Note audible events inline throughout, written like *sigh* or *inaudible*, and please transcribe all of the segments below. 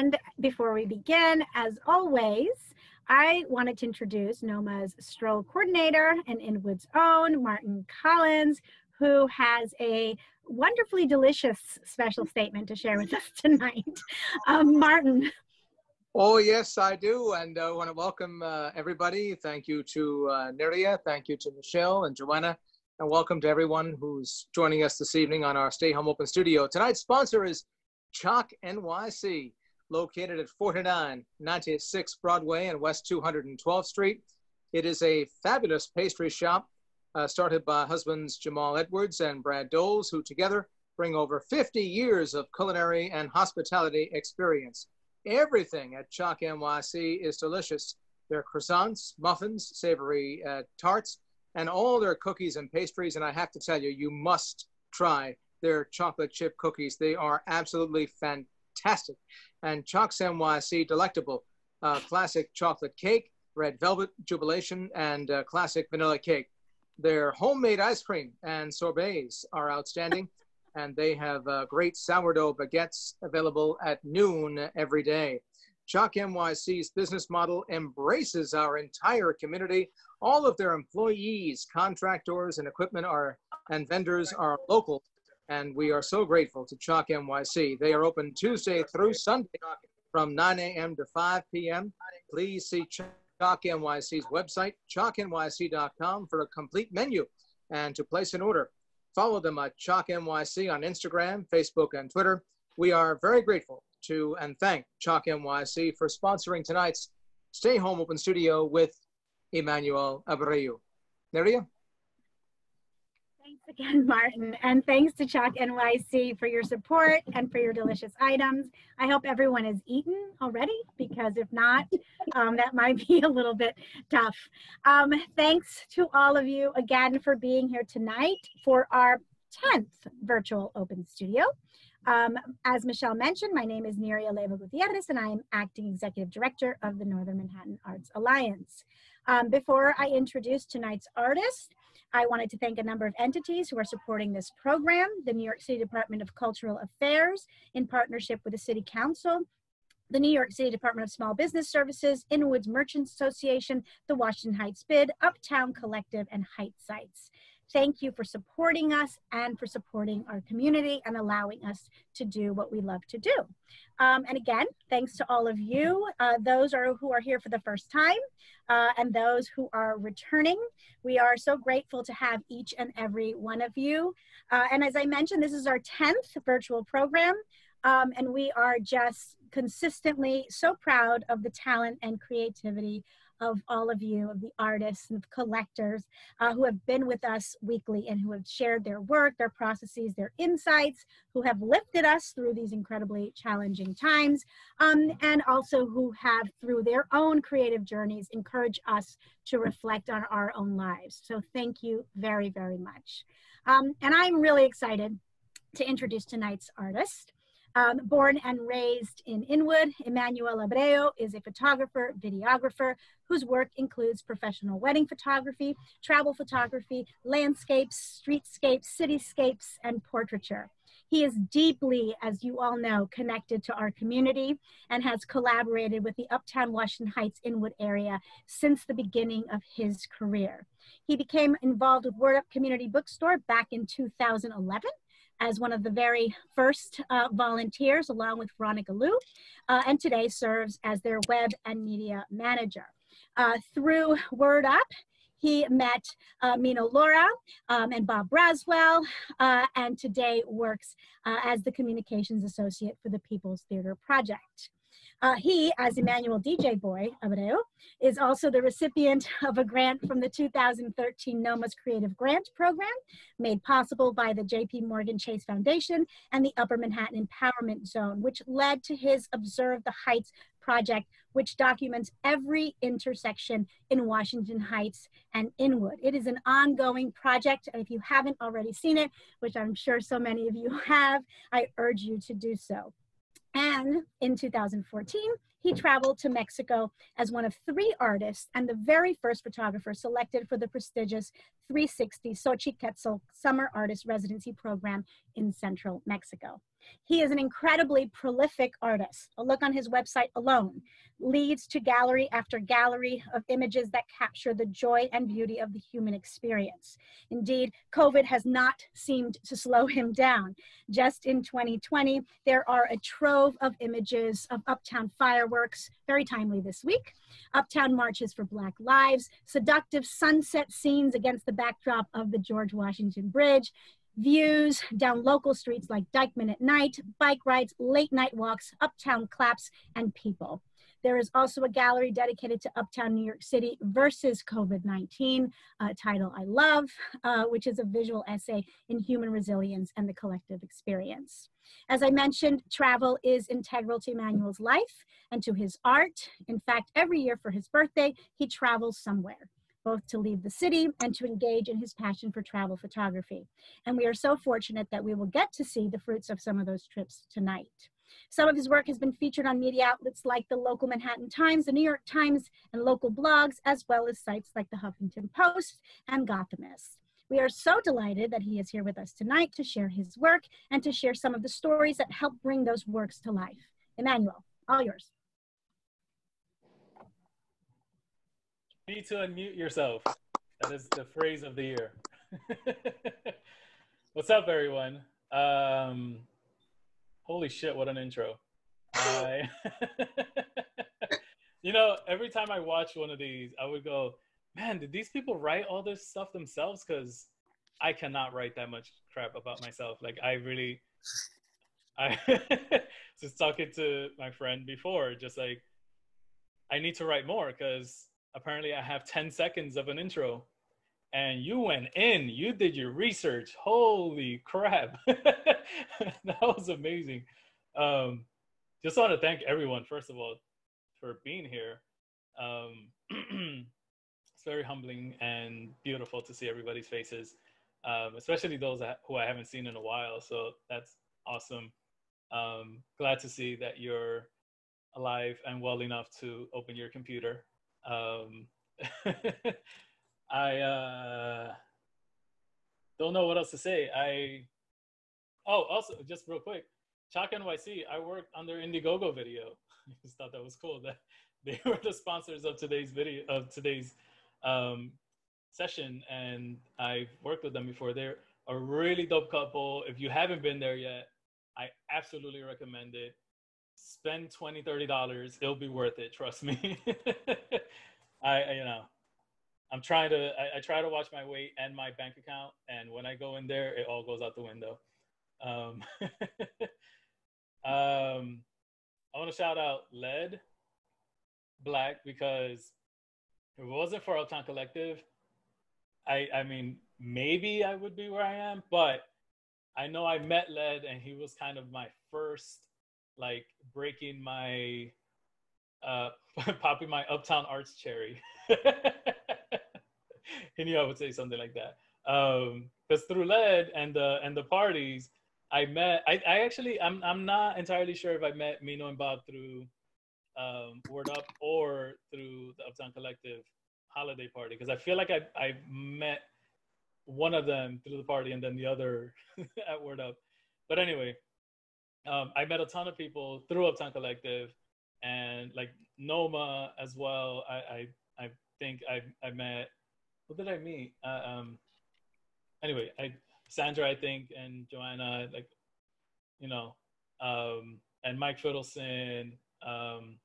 And before we begin, as always, I wanted to introduce NoMAA's stroll coordinator and Inwood's own, Martin Collins, who has a wonderfully delicious special statement to share with us *laughs* tonight. Um, Martin. Oh, yes, I do. And I uh, want to welcome uh, everybody. Thank you to uh, Niria. Thank you to Michelle and Joanna. And welcome to everyone who's joining us this evening on our Stay Home Open studio. Tonight's sponsor is Choc NYC, located at 4996 Broadway and West 212th Street. It is a fabulous pastry shop uh, started by husbands Jamal Edwards and Brad Doles, who together bring over 50 years of culinary and hospitality experience. Everything at Choc NYC is delicious. Their croissants, muffins, savory uh, tarts, and all their cookies and pastries. And I have to tell you, you must try their chocolate chip cookies. They are absolutely fantastic. And Choc's NYC Delectable, uh, classic chocolate cake, red velvet jubilation, and uh, classic vanilla cake. Their homemade ice cream and sorbets are outstanding, and they have uh, great sourdough baguettes available at noon every day. Choc NYC's business model embraces our entire community. All of their employees, contractors, and equipment are and vendors are local, and we are so grateful to Choc NYC. They are open Tuesday through Sunday from 9 a.m. to 5 p.m. Please see Choc NYC's website, chocnyc.com, for a complete menu and to place an order. Follow them at Choc NYC on Instagram, Facebook, and Twitter. We are very grateful to and thank Choc NYC for sponsoring tonight's Stay Home Open Studio with Emmanuel Abreu. Niria? Again, *laughs* Martin. And thanks to Choc NYC for your support and for your delicious items. I hope everyone has eaten already because if not, um, that might *laughs* be a little bit tough. Um, thanks to all of you again for being here tonight for our 10th virtual open studio. Um, as Michelle mentioned, my name is Niria Leyva Gutierrez and I am acting executive director of the Northern Manhattan Arts Alliance. Um, before I introduce tonight's artist, I wanted to thank a number of entities who are supporting this program, the New York City Department of Cultural Affairs in partnership with the City Council, the New York City Department of Small Business Services, Inwoods Merchants Association, the Washington Heights Bid, Uptown Collective, and Heights Sites. Thank you for supporting us and for supporting our community and allowing us to do what we love to do. Um, and again, thanks to all of you, uh, those are who are here for the first time uh, and those who are returning. We are so grateful to have each and every one of you. Uh, and as I mentioned, this is our 10th virtual program. Um, and we are just consistently so proud of the talent and creativity of all of you, of the artists and collectors uh, who have been with us weekly and who have shared their work, their processes, their insights, who have lifted us through these incredibly challenging times, um, and also who have, through their own creative journeys, encouraged us to reflect on our own lives. So thank you very, very much. Um, and I'm really excited to introduce tonight's artist. Um, born and raised in Inwood, Emmanuel Abreu is a photographer, videographer, whose work includes professional wedding photography, travel photography, landscapes, streetscapes, cityscapes, and portraiture. He is deeply, as you all know, connected to our community and has collaborated with the Uptown Washington Heights Inwood area since the beginning of his career. He became involved with Word Up Community Bookstore back in 2011 as one of the very first uh, volunteers along with Veronica Liu, uh, and today serves as their web and media manager. Uh, through Word Up, he met uh, Mino Lora um, and Bob Braswell, uh, and today works uh, as the communications associate for the People's Theater Project. Uh, he, as Emmanuel DJ Boy Abreu, is also the recipient of a grant from the 2013 NoMAA's Creative Grant Program, made possible by the JP Morgan Chase Foundation and the Upper Manhattan Empowerment Zone, which led to his Observe the Heights project, which documents every intersection in Washington Heights and Inwood. It is an ongoing project, and if you haven't already seen it, which I'm sure so many of you *laughs* have, I urge you to do so. And in 2014, he traveled to Mexico as one of three artists and the very first photographer selected for the prestigious 360 Xochiquetzal Summer Artist Residency Program in central Mexico. He is an incredibly prolific artist. A look on his website alone leads to gallery after gallery of images that capture the joy and beauty of the human experience. Indeed, COVID has not seemed to slow him down. Just in 2020, there are a trove of images of uptown fireworks, very timely this week, uptown marches for Black Lives, seductive sunset scenes against the backdrop of the George Washington Bridge, views down local streets like Dyckman at night, bike rides, late night walks, uptown claps, and people. There is also a gallery dedicated to Uptown New York City versus COVID 19, a title I love, uh, which is a visual essay in human resilience and the collective experience. As I mentioned, travel is integral to Emmanuel's life and to his art. In fact, every year for his birthday, he travels somewhere both to leave the city and to engage in his passion for travel photography. And we are so fortunate that we will get to see the fruits of some of those trips tonight. Some of his work has been featured on media outlets like the local Manhattan Times, the New York Times, and local blogs, as well as sites like the Huffington Post and Gothamist. We are so delighted that he is here with us tonight to share his work and to share some of the stories that help bring those works to life. Emmanuel, all yours. Need to unmute yourself. That is the phrase of the year. *laughs* What's up, everyone? Um, Holy shit, what an intro. I, *laughs* you know, every time I watch one of these, I would go, man, did these people write all this stuff themselves? Because I cannot write that much crap about myself. Like, I really, I *laughs* just talking to my friend before, just like, I need to write more because apparently I have 10 seconds of an intro and you went in, you did your research. Holy crap. *laughs* that was amazing. Um, just want to thank everyone, first of all, for being here. Um, *clears throat* it's very humbling and beautiful to see everybody's faces, um, especially those that, who I haven't seen in a while. So that's awesome. Um, glad to see that you're alive and well enough to open your computer. Um, *laughs* I uh, don't know what else to say. I oh, also just real quick, Choc NYC. I worked on their Indiegogo Video. *laughs* I just thought that was cool that *laughs* they were the sponsors of today's video of today's um, session, and I've worked with them before. They're a really dope couple. If you haven't been there yet, I absolutely recommend it. Spend 20 $30. It'll be worth it. Trust me. *laughs* I, you know, I'm trying to I, I, try to watch my weight and my bank account, and when I go in there, it all goes out the window. Um, *laughs* um, I want to shout out Led Black because if it wasn't for Uptown Collective, I I mean maybe I would be where I am, but I know I met Led and he was kind of my first like breaking my uh *laughs* popping my Uptown Arts cherry. he knew I would say something like that. Because um, through Led and the and the parties, I met. I, I actually I'm I'm not entirely sure if I met Mino and Bob through um, Word Up or through the Uptown Collective holiday party because I feel like I I met one of them through the party and then the other *laughs* at Word Up. But anyway, um, I met a ton of people through Uptown Collective and like NoMAA as well. I I, I think I I met who did I meet? Uh, um, anyway, I Sandra, I think, and Joanna, like, you know, um, and Mike Fiddleson, um,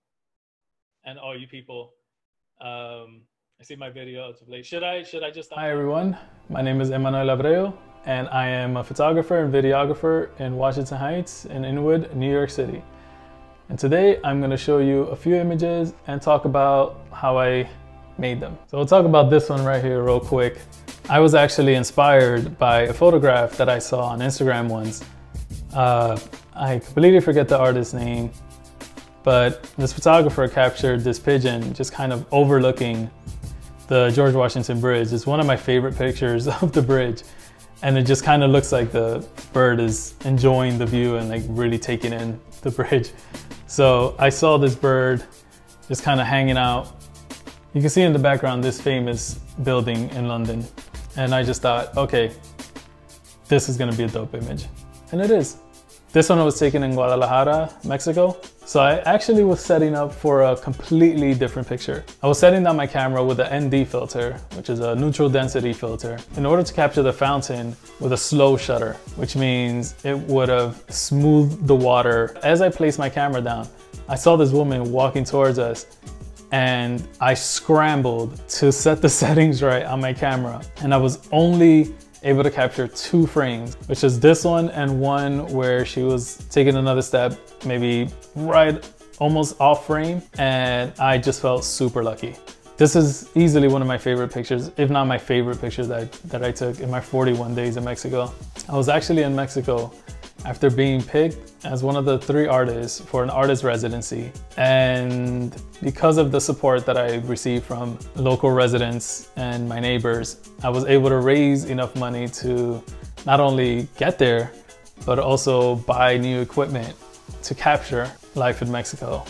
and all you people. Um, I see my video of late. Should I? Should I just? Hi everyone. My name is Emmanuel Abreu, and I am a photographer and videographer in Washington Heights in Inwood, New York City. And today I'm going to show you a few images and talk about how I made them. So we'll talk about this one right here real quick. I was actually inspired by a photograph that I saw on Instagram once. Uh, I completely forget the artist's name, but this photographer captured this pigeon just kind of overlooking the George Washington Bridge. It's one of my favorite pictures *laughs* of the bridge. And it just kind of looks like the bird is enjoying the view and like really taking in the bridge. So I saw this bird just kind of hanging out you can see in the background this famous building in London. And I just thought, okay, this is gonna be a dope image. And it is. This one was taken in Guadalajara, Mexico. So I actually was setting up for a completely different picture. I was setting down my camera with the ND filter, which is a neutral density filter, in order to capture the fountain with a slow shutter, which means it would have smoothed the water. As I placed my camera down, I saw this woman walking towards us and I scrambled to set the *laughs* settings right on my camera. And I was only able to capture two frames, which is this one and one where she was taking another step, maybe right almost off frame. And I just felt super lucky. This is easily one of my favorite pictures, if not my favorite picture that, that I took in my 41 days in Mexico. I was actually in Mexico after being picked as one of the three artists for an artist residency. And because of the support that I received from local residents and my neighbors, I was able to raise enough money to not only get there, but also buy new equipment to capture life in Mexico.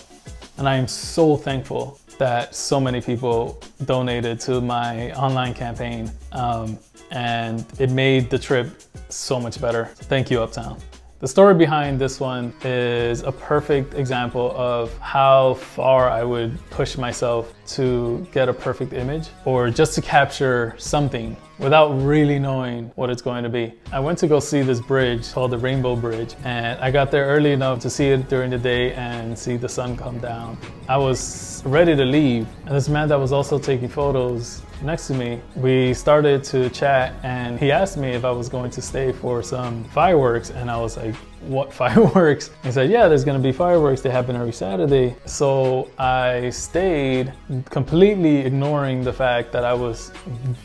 And I am so thankful that so many people donated to my online campaign. Um, and it made the trip so much better. Thank you, Uptown. The story behind this one is a perfect example of how far I would push myself to get a perfect image or just to capture something without really knowing what it's going to be. I went to go see this bridge called the Rainbow Bridge and I got there early enough to see it during the day and see the sun come down. I was ready to leave and this man that was also taking photos next to me, we started to chat and he asked me if I was going to stay for some fireworks and I was like, what *laughs* fireworks? He said, yeah, there's gonna be fireworks. They happen every Saturday. So I stayed completely ignoring the fact that I was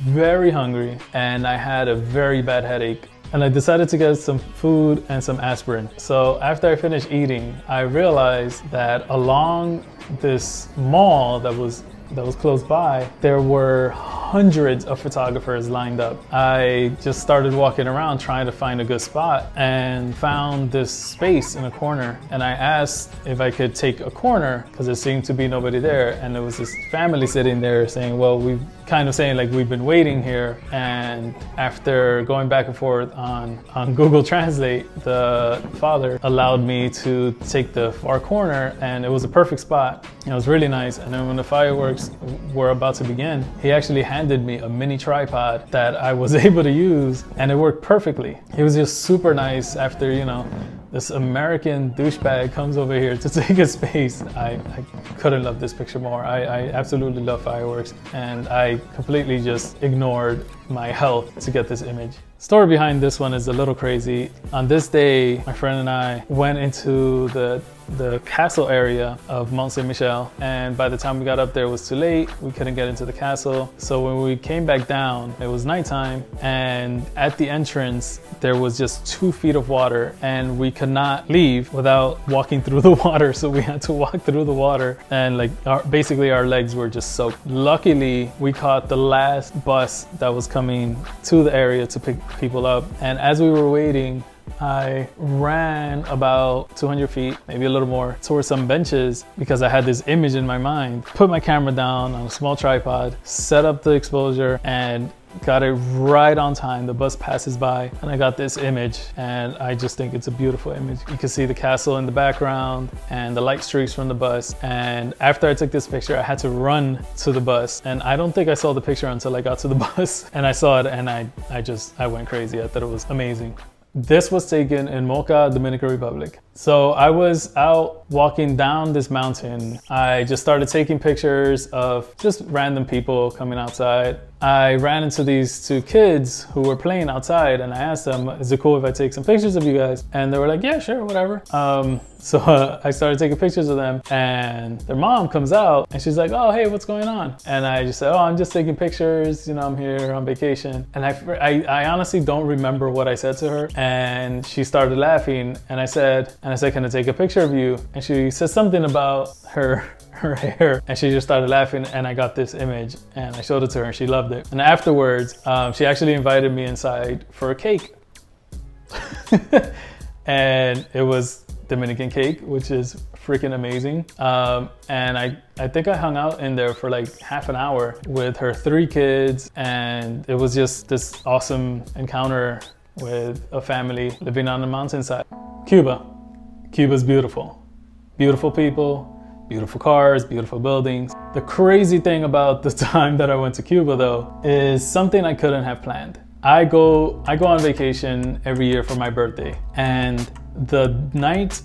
very hungry and I had a very bad headache and I decided to get some food and some aspirin. So after I finished eating, I realized that along this mall that was that was close by, there were hundreds of photographers lined up. I just started walking around trying to find a good spot and found this space in a corner. And I asked if I could take a corner because there seemed to be nobody there. And there was this family sitting there saying, well, we've kind of saying like we've been waiting here and after going back and forth on on *laughs* Google Translate the father allowed me to take the far corner and it was a perfect spot it was really nice and then when the fireworks were about to begin he actually handed me a mini tripod that I was *laughs* able to use and it worked perfectly he was just super nice after you know this American douchebag comes over here to *laughs* take a space. I, I couldn't love this picture more. I, I, absolutely love fireworks and I completely just ignored my health to get this image. Story behind this one is a little crazy. On this day, my friend and I went into the the castle area of Mont Saint Michel and by the time we got up there it was too late. We couldn't get into the castle. So when we came back down it was nighttime and at the entrance there was just two feet of water and we could not leave without walking through *laughs* the water. So we had to walk through the water and like our, basically our legs were just soaked. Luckily we caught the last bus that was coming to the area to pick people up. And as we were waiting I ran about 200 feet, maybe a little more, towards some benches because I had this image in my mind. Put my camera down on a small tripod, set up the exposure, and got it right on time. The bus passes by and I got this image and I just think it's a beautiful image. You can see the castle in the background and the light streaks from the bus. And after I took this picture, I had to run to the bus and I don't think I saw the picture until I got to the *laughs* bus and I saw it and I, I just, I went crazy. I thought it was amazing. This was taken in Moca, Dominican Republic. So I was out walking down this mountain. I just started taking pictures of just random people coming outside. I ran into these two kids who were playing outside and I asked them, is it cool if I take some pictures of you guys? And they were like, yeah, sure, whatever. Um, *laughs* so uh, I started taking pictures of them and their mom comes out and she's like, oh, hey, what's going on? And I just said, oh, I'm just taking pictures. You know, I'm here on vacation. And I, I, I honestly don't remember what I said to her. And she started laughing and I said, and I said, can I take a picture of you? And she said something about her *laughs* her hair and she just started laughing and I got this image and I showed it to her and she loved it. And afterwards, um, she actually invited me inside for a cake. *laughs* and it was Dominican cake, which is freaking amazing. Um, and I, I think I hung out in there for like half an hour with her three kids and it was just this awesome encounter with a family living on the mountainside. Cuba. Cuba's beautiful. Beautiful people, beautiful cars, beautiful buildings. The crazy thing about the *laughs* time that I went to Cuba though is something I couldn't have planned. I go I go on vacation every year for my birthday and the night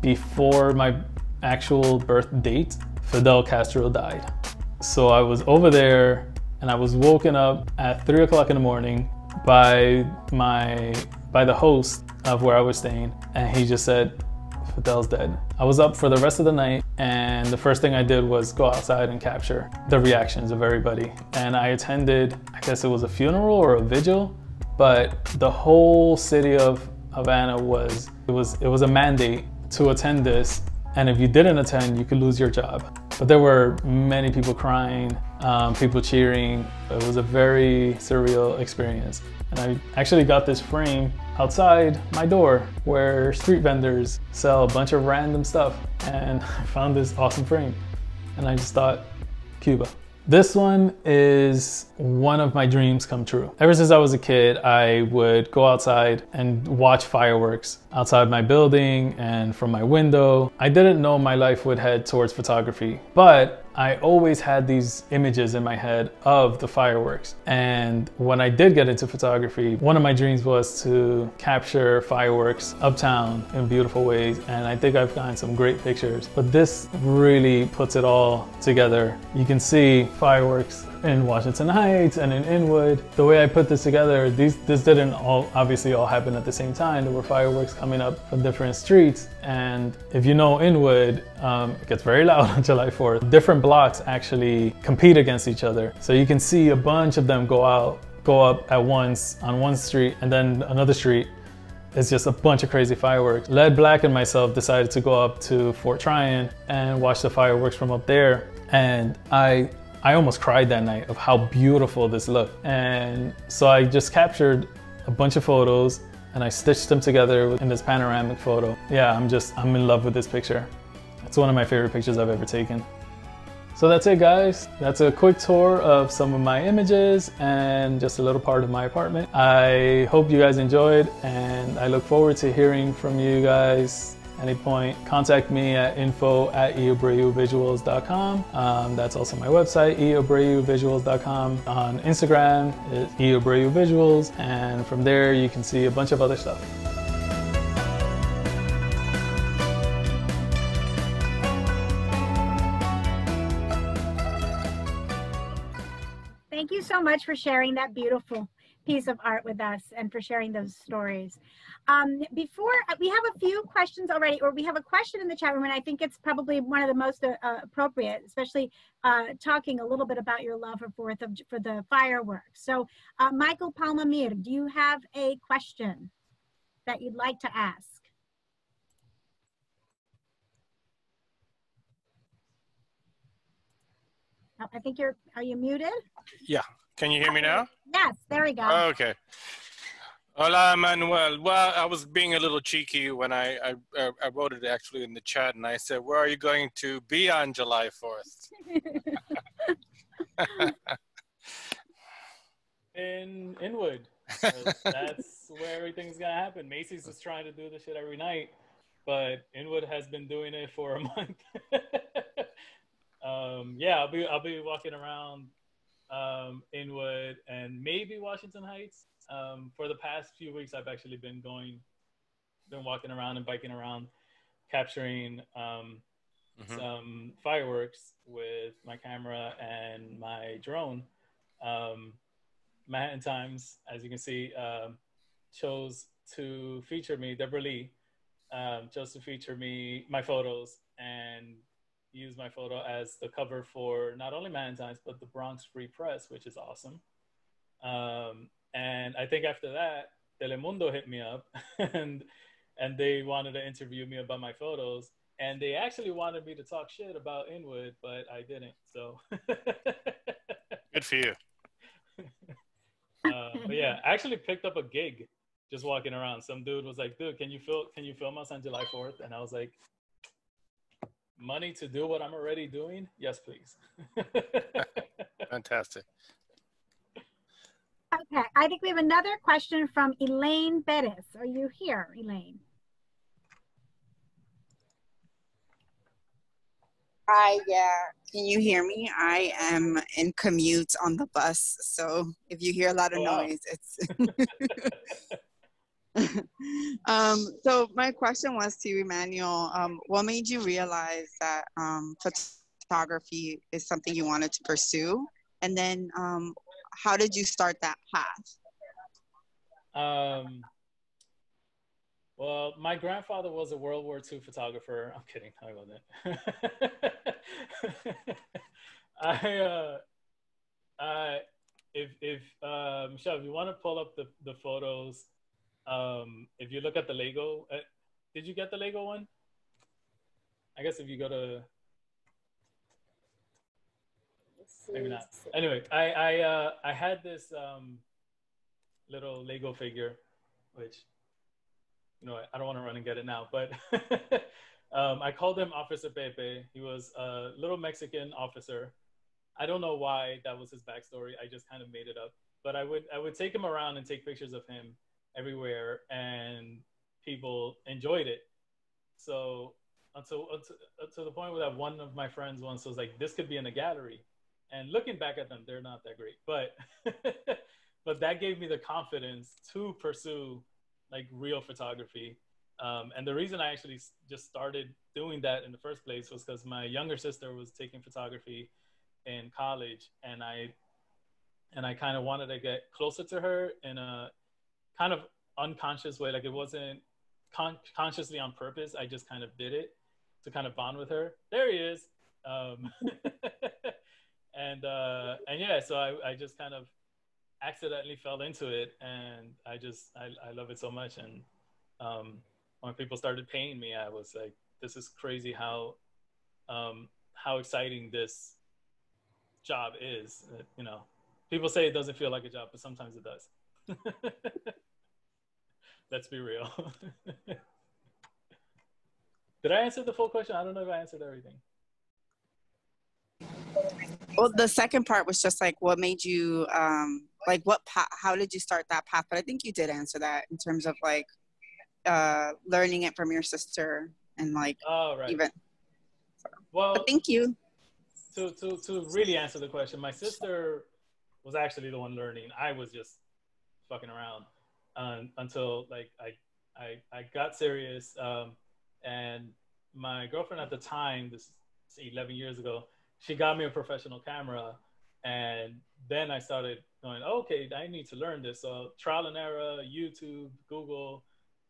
before my actual birth date, Fidel Castro died. So I was over there and I was woken up at three o'clock in the morning by my by the host of where I was staying and he just said Fidel's dead. I was up for the rest of the night and the first thing I did was go outside and capture the reactions of everybody. And I attended, I guess it was a funeral or a vigil, but the whole city of Havana was, it was, it was a mandate to attend this. And if you didn't attend, you could lose your job. But there were many people crying, um, people cheering. It was a very surreal experience. And I actually got this frame outside my door where street vendors sell a bunch of random stuff. And *laughs* I found this awesome frame. And I just thought, Cuba. This one is one of my dreams come true. Ever since I was a kid, I would go outside and watch fireworks outside my building and from my window. I didn't know my life would head towards photography, but I always had these images in my head of the fireworks. And when I did get into photography, one of my dreams was to capture fireworks uptown in beautiful ways. And I think I've gotten some great pictures, but this really puts it all together. You can see fireworks in Washington Heights and in Inwood. The way I put this together, these this didn't all obviously all happen at the same time. There were fireworks coming up from different streets. And if you know Inwood, um, it gets very *laughs* loud on July 4th. Different blocks actually compete against each other. So you can see a bunch of them go out, go up at once on one street and then another street it's just a bunch of crazy fireworks. Led Black and myself decided to go up to Fort Tryon and watch the fireworks from up there. And I I almost cried that night of how beautiful this looked. And so I just captured a bunch of photos and I stitched them together in this panoramic photo. Yeah, I'm just, I'm in love with this picture. It's one of my favorite pictures I've ever taken. So that's it guys. That's a quick tour of some of my images and just a little part of my apartment. I hope you guys enjoyed and I look forward to hearing from you guys any point, contact me at info at eabreuvisuals.com. Um, that's also my website, eabreuvisuals.com. On Instagram, it's eabreuvisuals, and from there you can see a bunch of other stuff. Thank you so much for sharing that beautiful piece of art with us and for sharing those stories. Um, before uh, we have a few questions already, or we have a question in the chat room, and I think it's probably one of the most uh, appropriate, especially uh, talking a little bit about your love for Fourth of for the fireworks. So, uh, Michael Palmamir, do you have a question that you'd like to ask? Oh, I think you're. Are you muted? Yeah. Can you hear me now? Yes. There we go. okay. Hola, Manuel. Well, I was being a little cheeky when I, I, I wrote it actually in the chat, and I said, "Where are you going to be on July 4th?" *laughs* in Inwood. That's *laughs* where everything's gonna happen. Macy's is trying to do this shit every night, but Inwood has been doing it for a month. *laughs* um, yeah, I'll be I'll be walking around um, Inwood and maybe Washington Heights um, for the past few weeks, I've actually been going, been walking around and biking around, capturing um, mm-hmm. some fireworks with my camera and my drone. Um, Manhattan Times, as you can see, um, chose to feature me. Deborah Lee um, chose to feature me, my photos, and use my photo as the cover for not only Manhattan Times but the Bronx Free Press, which is awesome. Um, and I think after that, Telemundo hit me up *laughs* and and they wanted to interview me about my photos. And they actually wanted me to talk shit about Inwood, but I didn't. So good for you. *laughs* uh, but yeah, I actually picked up a gig just walking around. Some dude was like, "Dude, can you film? Can you film us on July 4th?" And I was like, "Money to do what I'm already doing? Yes, please." *laughs* Fantastic. Okay, I think we have another question from Elaine Bettis. Are you here, Elaine? Hi, yeah. Can you hear me? I am in commute on the bus, so if you hear a lot of Oh, wow. noise, it's. *laughs* um, so my question was to you, Emmanuel. Um, what made you realize that um, photography is something you wanted to pursue, and then um, how did you start that path? Um, well, my grandfather was a World War II photographer. *laughs* I'm kidding. I wasn't. *laughs* I, uh, I, if, if, uh, Michelle, if you want to pull up the, the photos, um, if you look at the Lego, uh, did you get the Lego one? I guess if you go to, maybe not. Anyway, I, I, uh, I had this, um, little Lego figure, which, you know, I don't want to run and get it now, but *laughs* um, I called him Officer Pepe. He was a little Mexican officer. I don't know why that was his backstory. I just kind of made it up. But I would I would take him around and take pictures of him everywhere, and people enjoyed it. So until until, until the point where that one of my friends once was like, "This could be in a gallery," and looking back at them, they're not that great, but *laughs* but that gave me the confidence to pursue like real photography. Um, and the reason I actually just started doing that in the first place was because my younger sister was taking photography in college, and I and I kind of wanted to get closer to her in a kind of unconscious way. Like it wasn't con- consciously on purpose. I just kind of did it to kind of bond with her. There he is. Um, *laughs* and uh, and yeah, so I, I just kind of accidentally fell into it and i just i, I love it so much. And um, when people started paying me i was like this is crazy how um, how exciting this job is. Uh, you know people say it doesn't feel like a job but sometimes it does. *laughs* Let's be real. *laughs* Did i answer the full question? I don't know if i answered everything Well, the second part was just like, what made you, um, like, what, how did you start that path? But I think you did answer that in terms of like, uh, learning it from your sister and like, oh right even. well But thank you. to, to, to really answer the question, my sister was actually the one learning. I was just fucking around um, until like I, I, I got serious. Um, and my girlfriend at the time, this is 11 years ago, she got me a professional camera. And then I started going, okay, I need to learn this. So trial and error, YouTube, Google,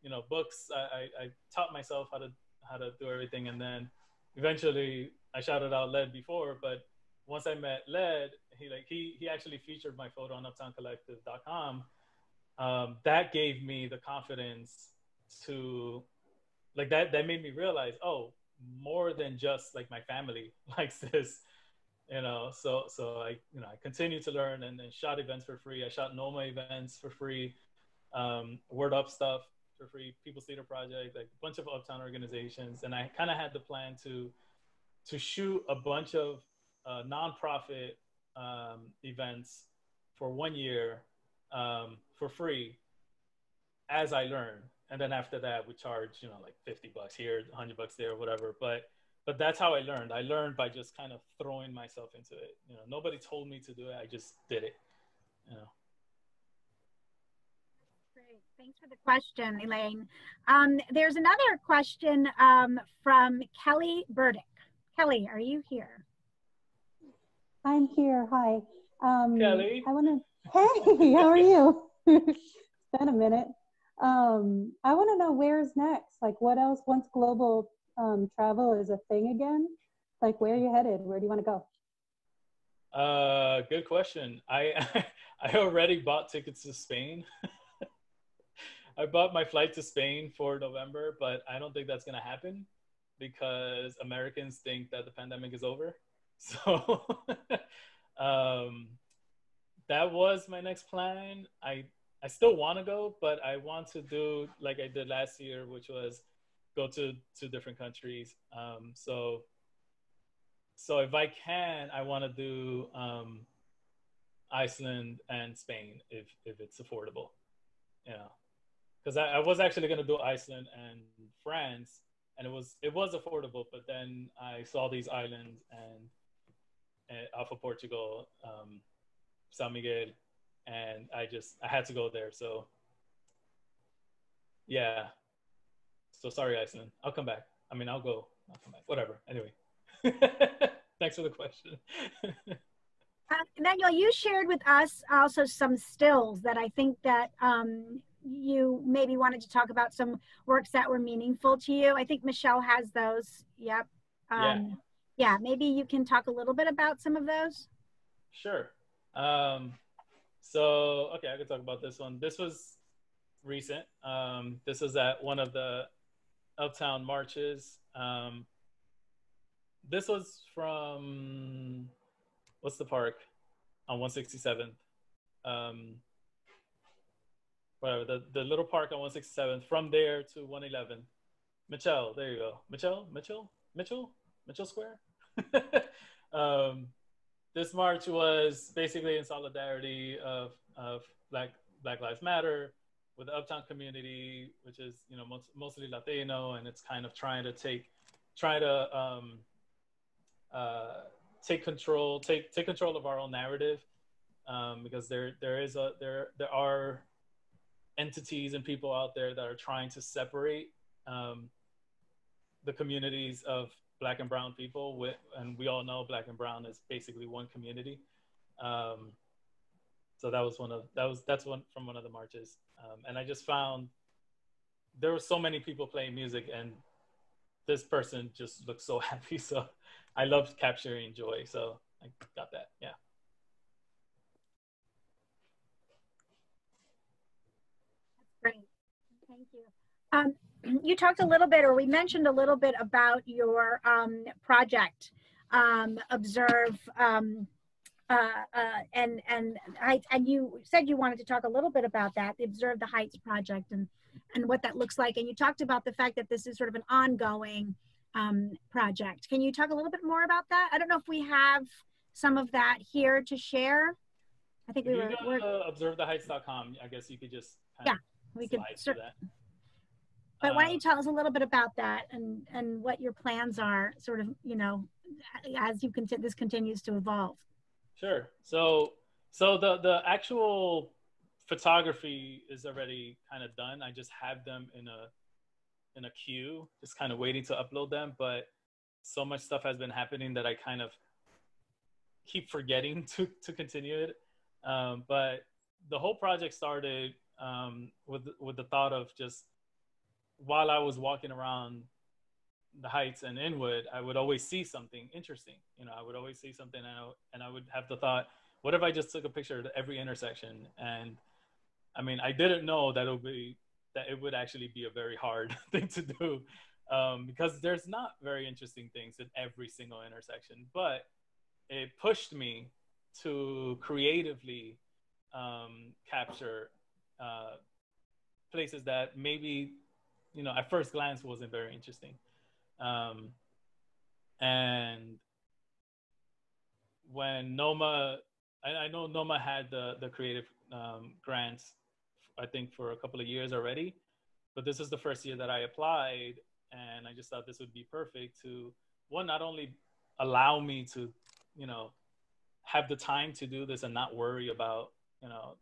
you know, books. I, I, I taught myself how to how to do everything, and then eventually I shouted out Led before, but once I met Led, he like he he actually featured my photo on UptownCollective.com. Um, that gave me the confidence to like that. That made me realize, oh, more than just like my family *laughs* likes this, you know. So so I you know I continue to learn and then shot events for free. I shot NoMAA events for free, um, Word Up stuff for free, People's Theater Project, like a bunch of Uptown organizations, and I kind of had the plan to to shoot a bunch of uh, nonprofit um, events for one year um, for free as I learn. And then after that, we charge, you know, like 50 bucks here, 100 bucks there, whatever. But but that's how I learned. I learned by just kind of throwing myself into it. You know, nobody told me to do it. I just did it. You know. Great. Thanks for the question, Elaine. Um, there's another question um, from Kelly Burdick. Kelly, are you here? I'm here. Hi. Um, Kelly. I want to. *laughs* Hey, how are you? *laughs* it's been a minute. Um, I want to know where's next. Like, what else? Once global um, travel is a thing again, like, where are you headed? Where do you want to go? Uh, good question. I *laughs* I already bought tickets to Spain. *laughs* I bought my flight to Spain for November, but I don't think that's gonna happen because Americans think that the pandemic is over. *laughs* So um, that was my next plan. I I still want to go, but I want to do like I did last year, which was go to to different countries. Um, so so if I can, I want to do um, Iceland and Spain if if it's affordable. You know, because I, I was actually gonna do Iceland and France, and it was it was affordable, but then I saw these islands and, and off of Portugal, um, San Miguel, and I just I had to go there. So yeah. So sorry, Iceland. I'll come back. I mean, I'll go. I'll come back. Whatever. Anyway. *laughs* Thanks for the question. *laughs* Uh, Manuel, you shared with us also some stills that I think that um, you maybe wanted to talk about some works that were meaningful to you. I think Michelle has those. Yep. Um, yeah. yeah. Maybe you can talk a little bit about some of those. Sure. Um, so, okay, I can talk about this one. This was recent. Um, this was at one of the Uptown marches. Um, this was from what's the park on 167th? Um, whatever the, the little park on 167th. From there to 111. Mitchell, there you go. Mitchell, Mitchell, Mitchell, Mitchell Square. *laughs* um, this march was basically in solidarity of, of Black Black Lives Matter with the Uptown community, which is you know most, mostly Latino, and it's kind of trying to take try to um, uh, take control, take take control of our own narrative, um, because there there is a there there are entities and people out there that are trying to separate um, the communities of black and brown people with, and we all know black and brown is basically one community. Um, so that was one of that was that's one from one of the marches, um, and I just found there were so many people playing music, and this person just looked so *laughs* happy. So I loved capturing joy. So I got that. Yeah. Great. Thank you. Um, you talked a little bit, or we mentioned a little bit about your um, project, um, Observe, um, uh, uh, and and Heights, and you said you wanted to talk a little bit about that, the Observe the Heights project, and and what that looks like. And you talked about the fact that this is sort of an ongoing um, project. Can you talk a little bit more about that? I don't know if we have some of that here to share. I think we were. go we're to observetheheights.com. I guess you could just yeah, we could. cer- that. But why don't Um, you tell us a little bit about that and and what your plans are, sort of, you know, as you continue this continues to evolve. Sure. So so the the actual photography is already kind of done. I just have them in a in a queue, just kind of waiting to upload them. But so much stuff has been happening that I kind of keep forgetting *laughs* to to continue it. Um, but the whole project started um, with with the thought of just while I was walking around the heights and inwood i would always see something interesting. You know i would always see something and I, and I would have the thought what if i just took a picture of every intersection? And i mean i didn't know that it would be that it would actually be a very hard *laughs* thing to do um, because there's not very interesting things at every single intersection but it pushed me to creatively um, capture uh, places that maybe you know at first glance wasn't very interesting um, and when NoMAA, I, I, know NoMAA had the the creative um, grants, I think for a couple of years already, but this is the first year that I applied, and I just thought this would be perfect to one not only allow me to, you know, have the time to do this and not worry about, you know,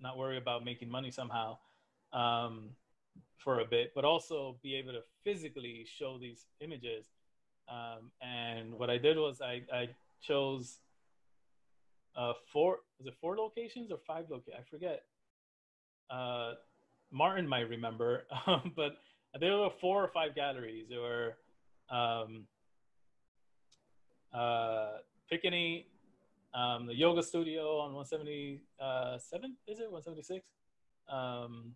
not worry about making money somehow. Um, for a bit, but also be able to physically show these images. Um, and what I did was I, I chose uh, four, was it four locations or five locations? I forget. Uh, Martin might remember, *laughs* um, but there were four or five galleries. There were um, uh, Pickaninny, um, the yoga studio on 177, is it 176? Um,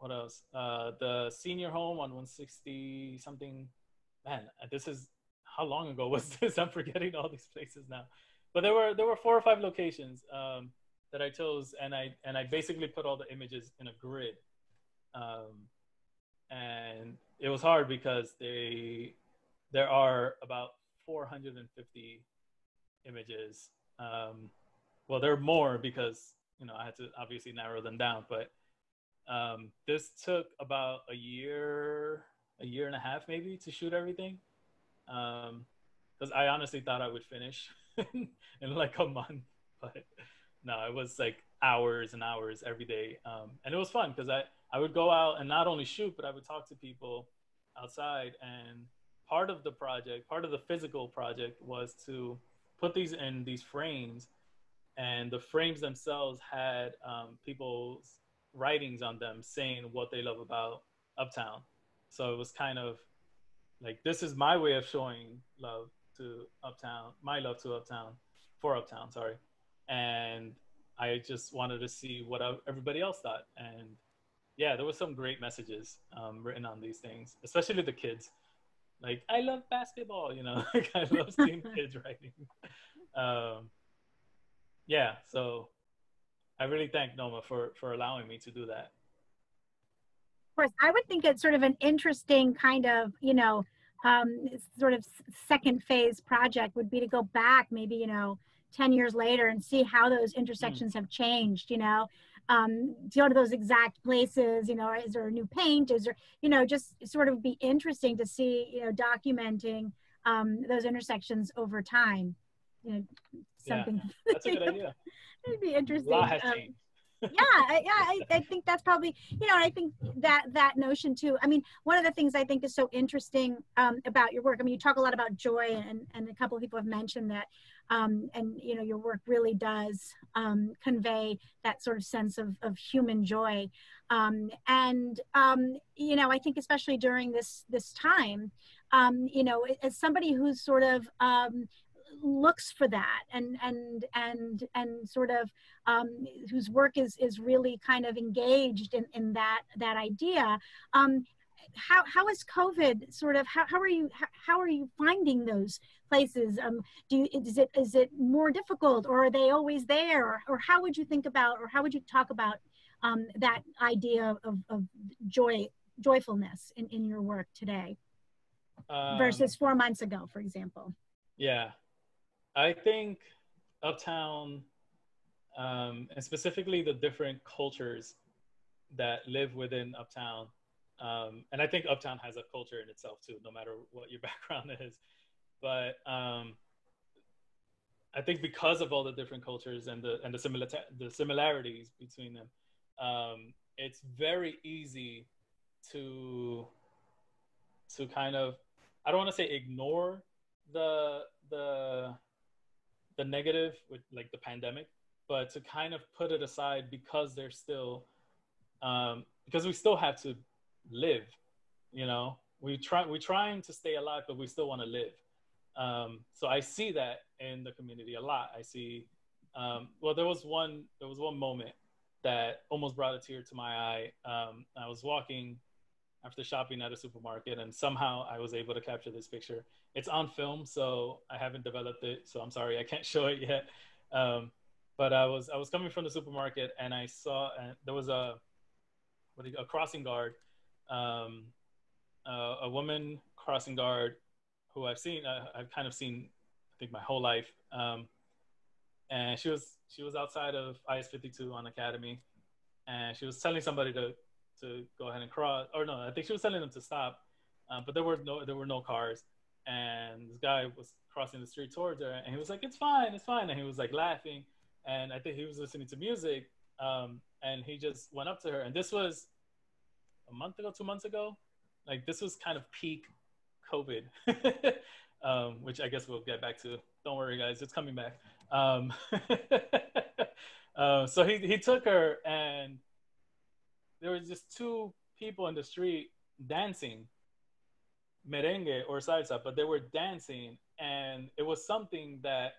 what else? Uh, the senior home on 160 something. Man, this is how long ago was *laughs* this? I'm forgetting all these places now. But there were there were four or five locations um, that I chose, and I and I basically put all the images in a grid. Um, and it was hard because they there are about 450 images um, well, there are more because you know I had to obviously narrow them down. But this took about a year, a year and a half maybe to shoot everything. Because I honestly thought I would finish *laughs* in like a month, but no, it was like hours and hours every day, um, and it was fun because I I would go out and not only shoot, but I would talk to people outside. And part of the project, part of the physical project, was to put these in these frames, and the frames themselves had um, people's writings on them saying what they love about Uptown. So it was kind of like this is my way of showing love to Uptown, my love to Uptown, for Uptown, sorry. And I just wanted to see what everybody else thought. And yeah, there was some great messages um, written on these things, especially the kids. Like, I love basketball, you know, *laughs* like I love seeing *laughs* kids writing. Um, yeah, so I really thank NoMAA for, for allowing me to do that. Of course, I would think it's sort of an interesting kind of, you know, um, sort of second phase project would be to go back maybe, you know, 10 years later and see how those intersections mm. have changed, you know, um, to go to those exact places, you know, is there a new paint? Is there, you know, just sort of be interesting to see, you know, documenting um, those intersections over time. You know, something. Yeah, that's a good idea. It'd be interesting. Um, yeah, I, yeah, I, I, think that's probably, you know, I think that that notion too. I mean, one of the things I think is so interesting um, about your work. I mean, you talk a lot about joy, and and a couple of people have mentioned that um, and you know your work really does um, convey that sort of sense of, of human joy um, and um, you know i think especially during this this time um, you know as somebody who's sort of um, looks for that and and and and sort of um, whose work is is really kind of engaged in, in that that idea um, how how is COVID sort of how, how are you how, how are you finding those places? Um, do you, is it is it more difficult or are they always there? Or, or how would you think about or how would you talk about um, that idea of, of joy joyfulness in, in your work today um, versus four months ago, for example? Yeah, I think Uptown um, and specifically the different cultures that live within Uptown um, and I think Uptown has a culture in itself too, no matter what your *laughs* background is. But um, I think because of all the different cultures and the and the similar the similarities between them, um, it's very easy to to kind of I don't want to say ignore the the the negative with like the pandemic, but to kind of put it aside because there's still um, because we still have to live. You know, we try we're trying to stay alive, but we still want to live. Um, so I see that in the community a lot. I see. Um, well, there was one there was one moment that almost brought a tear to my eye. Um, I was walking after shopping at a supermarket, and somehow I was able to capture this picture. It's on film, so I haven't developed it. So I'm sorry I can't *laughs* show it yet. Um, but I was I was coming from the supermarket, and I saw uh, there was a what you, a crossing guard um, uh, a woman crossing guard who I've seen, uh, I've kind of seen, I think my whole life. Um, and she was she was outside of IS 52 on Academy, and she was telling somebody to to go ahead and cross, or no, I think she was telling them to stop, um, but there were no there were no cars, and this guy was crossing the street towards her, and he was like, "It's fine, it's fine," and he was like laughing, and I think he was listening to music, um, and he just went up to her, and this was a month ago, two months ago. Like this was kind of peak COVID, *laughs* um, which I guess we'll get back to. Don't worry, guys, it's coming back. Um, *laughs* uh, so he he took her, and there was just two people in the street dancing merengue or salsa, but they were dancing, and it was something that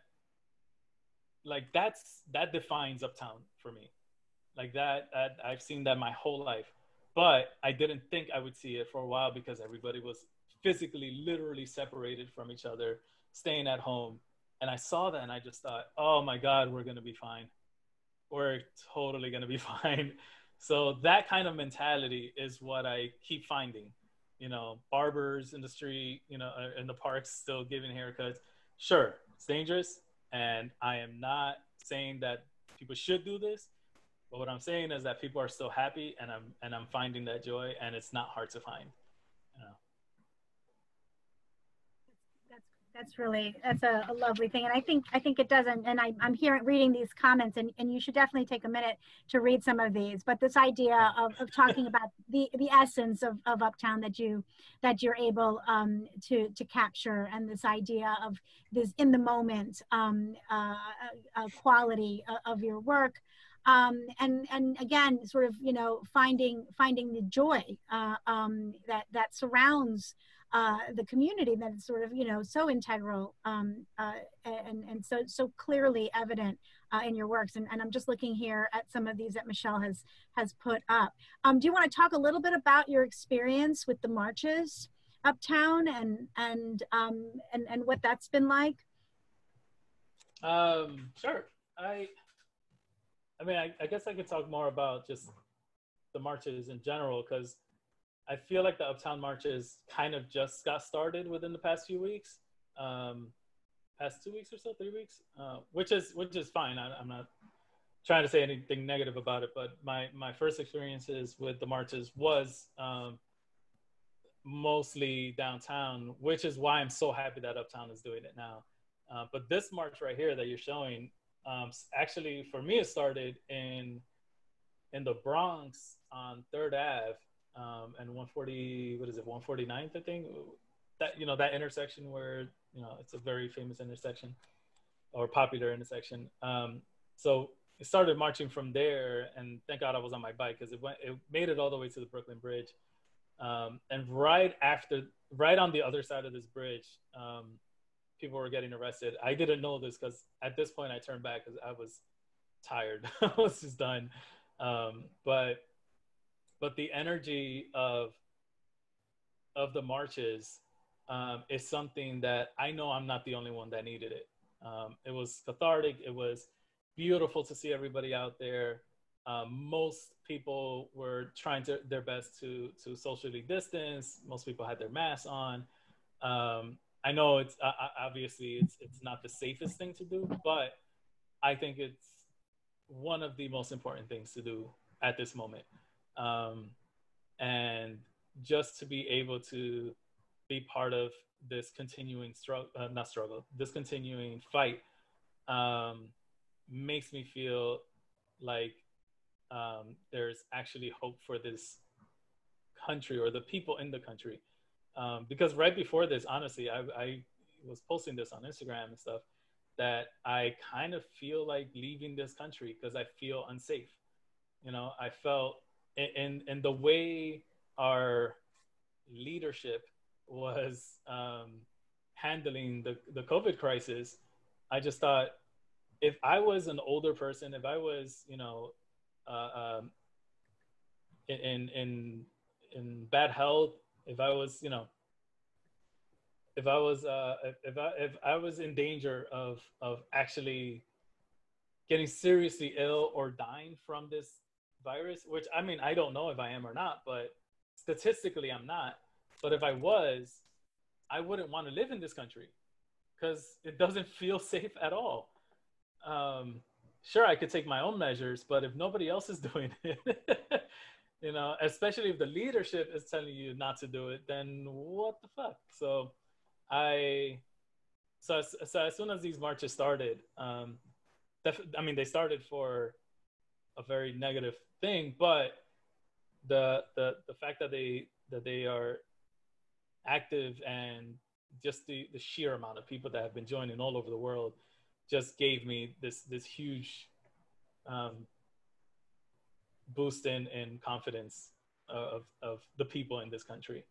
like that's that defines uptown for me like that, that i've seen that my whole life but I didn't think I would see it for a while because everybody was physically, literally separated from each other, staying at home. And I saw that and I just thought, oh my God, we're going to be fine. We're totally going to be *laughs* fine. So that kind of mentality is what I keep finding. You know, barbers in the street, you know, uh, in the parks still giving haircuts. Sure, it's dangerous. And I am not saying that people should do this, but what I'm saying is that people are still happy, and I'm and I'm finding that joy, and it's not hard to find. You know. That's really that's a, a, lovely thing. And i think i think it doesn't and I, i'm hearing reading these comments and, and you should definitely take a minute to read some of these. But this idea of, of talking about the the essence of, of uptown that you that you're able um, to to capture and this idea of this in the moment um, uh, uh, quality of your work. Um, and and again sort of you know finding finding the joy uh, um, that that surrounds uh, the community that is sort of you know so integral um, uh, and and so so clearly evident uh, in your works and, and I'm just looking here at some of these that Michelle has has put up. Um, do you want to talk a little bit about your experience with the marches uptown and and um, and and what that's been like? Um, sure. I I mean I, I guess I could talk more about just the marches in general because I feel like the Uptown marches kind of just got started within the past few weeks, um, past two weeks or so, three weeks, uh, which is which is fine. I, am not trying to say anything negative about it, but my my first experiences with the marches was um, mostly downtown, which is why I'm so happy that Uptown is doing it now. Uh, but this march right here that you're showing, um, actually for me, it started in in the Bronx on Third Ave um, and 140 what is it 149th i think? That you know that intersection where you know it's a very famous intersection or popular intersection. Um, so it started marching from there and thank god i was on my bike because it went it made it all the way to the brooklyn bridge. Um, and right after right on the other side of this bridge um, people were getting arrested. I didn't know this because at this point i turned back because i was tired. *laughs* I was just done. Um, but but the energy of of the marches um, is something that I know I'm not the only one that needed it. Um, it was cathartic. It was beautiful to see everybody out there. Um, most people were trying to, their best to to socially distance. Most people had their masks on. Um, I know it's uh, obviously it's it's not the safest thing to do, but I think it's one of the most important things to do at this moment um, and just to be able to be part of this continuing struggle, uh, not struggle, this continuing fight um, makes me feel like um, there's actually hope for this country or the people in the country. Um, because right before this, honestly, I, I was posting this on Instagram and stuff that I kind of feel like leaving this country because I feel unsafe. You know, I felt and and the way our leadership was um, handling the the COVID crisis, I just thought if I was an older person, if I was you know uh, um, in in in bad health, if I was you know if I was uh, if I if I was in danger of of actually getting seriously ill or dying from this virus, which I mean, I don't know if I am or not, but statistically, I'm not. But if I was, I wouldn't want to live in this country because it doesn't *laughs* feel safe at all. Um, sure, I could take my own measures, but if nobody else is *laughs* doing it, *laughs* you know, especially if the leadership is telling you not to do it, then what the fuck? So I, so, so as soon as these marches started, um, def- I mean, they started for a very negative thing, but the the the fact that they that they are active and just the the sheer amount of people that have been joining all over the world just gave me this this huge um, boost in in confidence of of the people in this country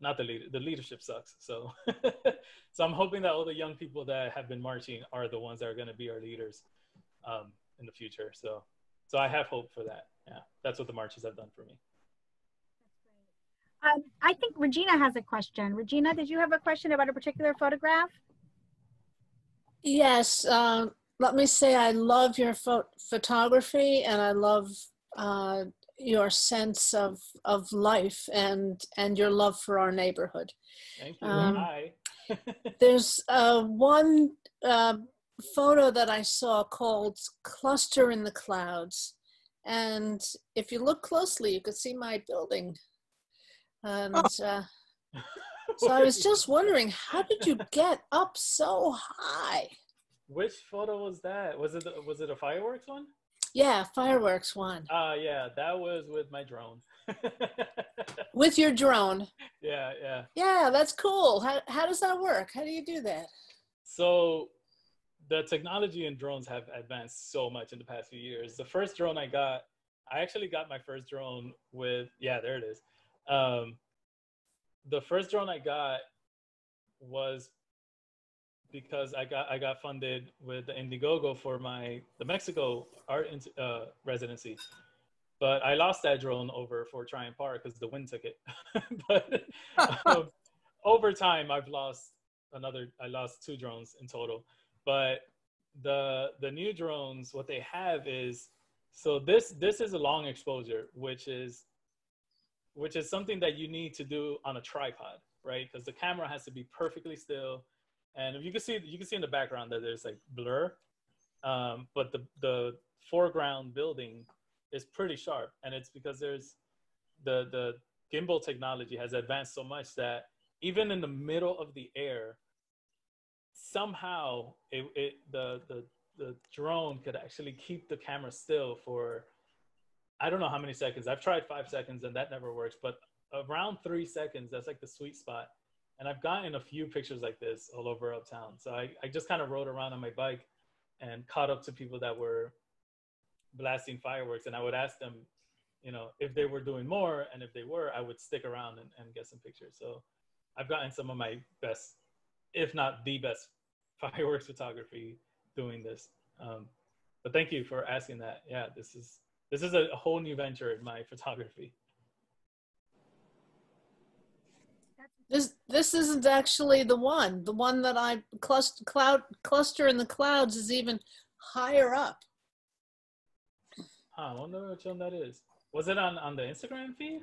not the leader the leadership sucks so *laughs* so i'm hoping that all the young people that have been marching are the ones that are going to be our leaders um, in the future so so I have hope for that. Yeah, that's what the marches have done for me. Um, I think Regina has a question. Regina, did you have a question about a particular photograph? Yes. Um, let me say I love your pho photography and I love uh, your sense of, of life and, and your love for our neighborhood. Thank you. Um, *laughs* there's uh, one uh, photo that I saw called Cluster in the Clouds. And if you look closely, you could see my building. And uh, *laughs* so I was just wondering, how did you get up so high? Which photo was that? Was it was it a fireworks one? Yeah, fireworks one. Uh yeah, that was with my drone. *laughs* With your drone. yeah, yeah. Yeah, that's cool. How, how does that work? How do you do that? So the technology in drones have advanced so much in the past few years. The first drone I got, I actually got my first drone with yeah, there it is. Um, the first drone I got was because I got I got funded with the Indiegogo for my the Mexico art uh, residency, but I lost that drone over Fort Tryon Park because the wind took it. *laughs* but *laughs* um, over time, I've lost another. I lost two drones in total, but the the new drones, what they have is so this this is a long exposure, which is which is something that you need to do on a tripod, right? Because the camera has to be perfectly still. And if you can see you can see in the background that there's like blur. Um, but the the foreground building is pretty sharp. And it's because there's the the gimbal technology has advanced so much that even in the middle of the air somehow it, it the, the the drone could actually keep the camera still for i don't know how many seconds i've tried five seconds and that never works but around three seconds that's like the sweet spot and I've gotten a few pictures like this all over uptown. So I, I just kind of rode around on my bike and caught up to people that were blasting fireworks. And I would ask them, you know, if they were doing more. And if they were, I would stick around and, and get some pictures. So I've gotten some of my best, if not the best, *laughs* fireworks photography doing this. Um, but thank you for asking that. Yeah, this is this is a, whole new venture in my photography. This this isn't actually the one. The one that I cluster cloud cluster in the clouds is even higher up. Huh, I wonder which one that is. Was it on on the Instagram feed?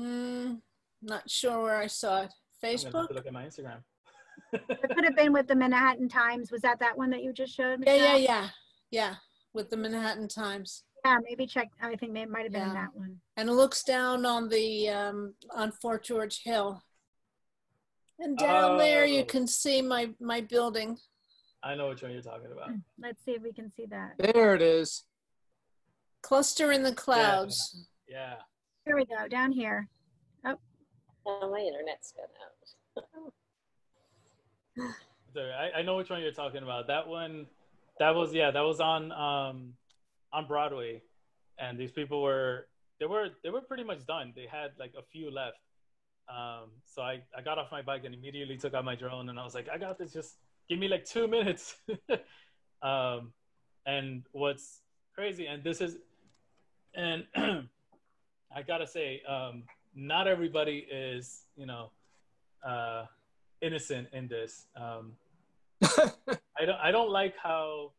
Mm, not sure where I saw it. Facebook. look at my Instagram. it could have been with the Manhattan Times. Was that that one that you just showed? Me? Yeah, yeah, yeah, yeah. With the Manhattan Times. Yeah, maybe check. I think it might have been Yeah. that one. and it looks down on the um, on Fort George Hill. And down there, you Oh. can see my my building. I know which one you're talking about. Let's see if we can see that. There it is. Cluster in the clouds. Yeah. Here we go, down here. Oh, my internet's gone out. *laughs* Sorry, I, I know which one you're talking about. That one, that was yeah, that was on um on Broadway, and these people were they were they were pretty much done. They had like a few left. Um, so I, I got off my bike and immediately took out my drone and I was like, I got this. Just give me like two minutes. *laughs* um, and what's crazy, and this is, and *clears throat* I gotta say, um, not everybody is, you know, uh, innocent in this. Um, I don't I don't like how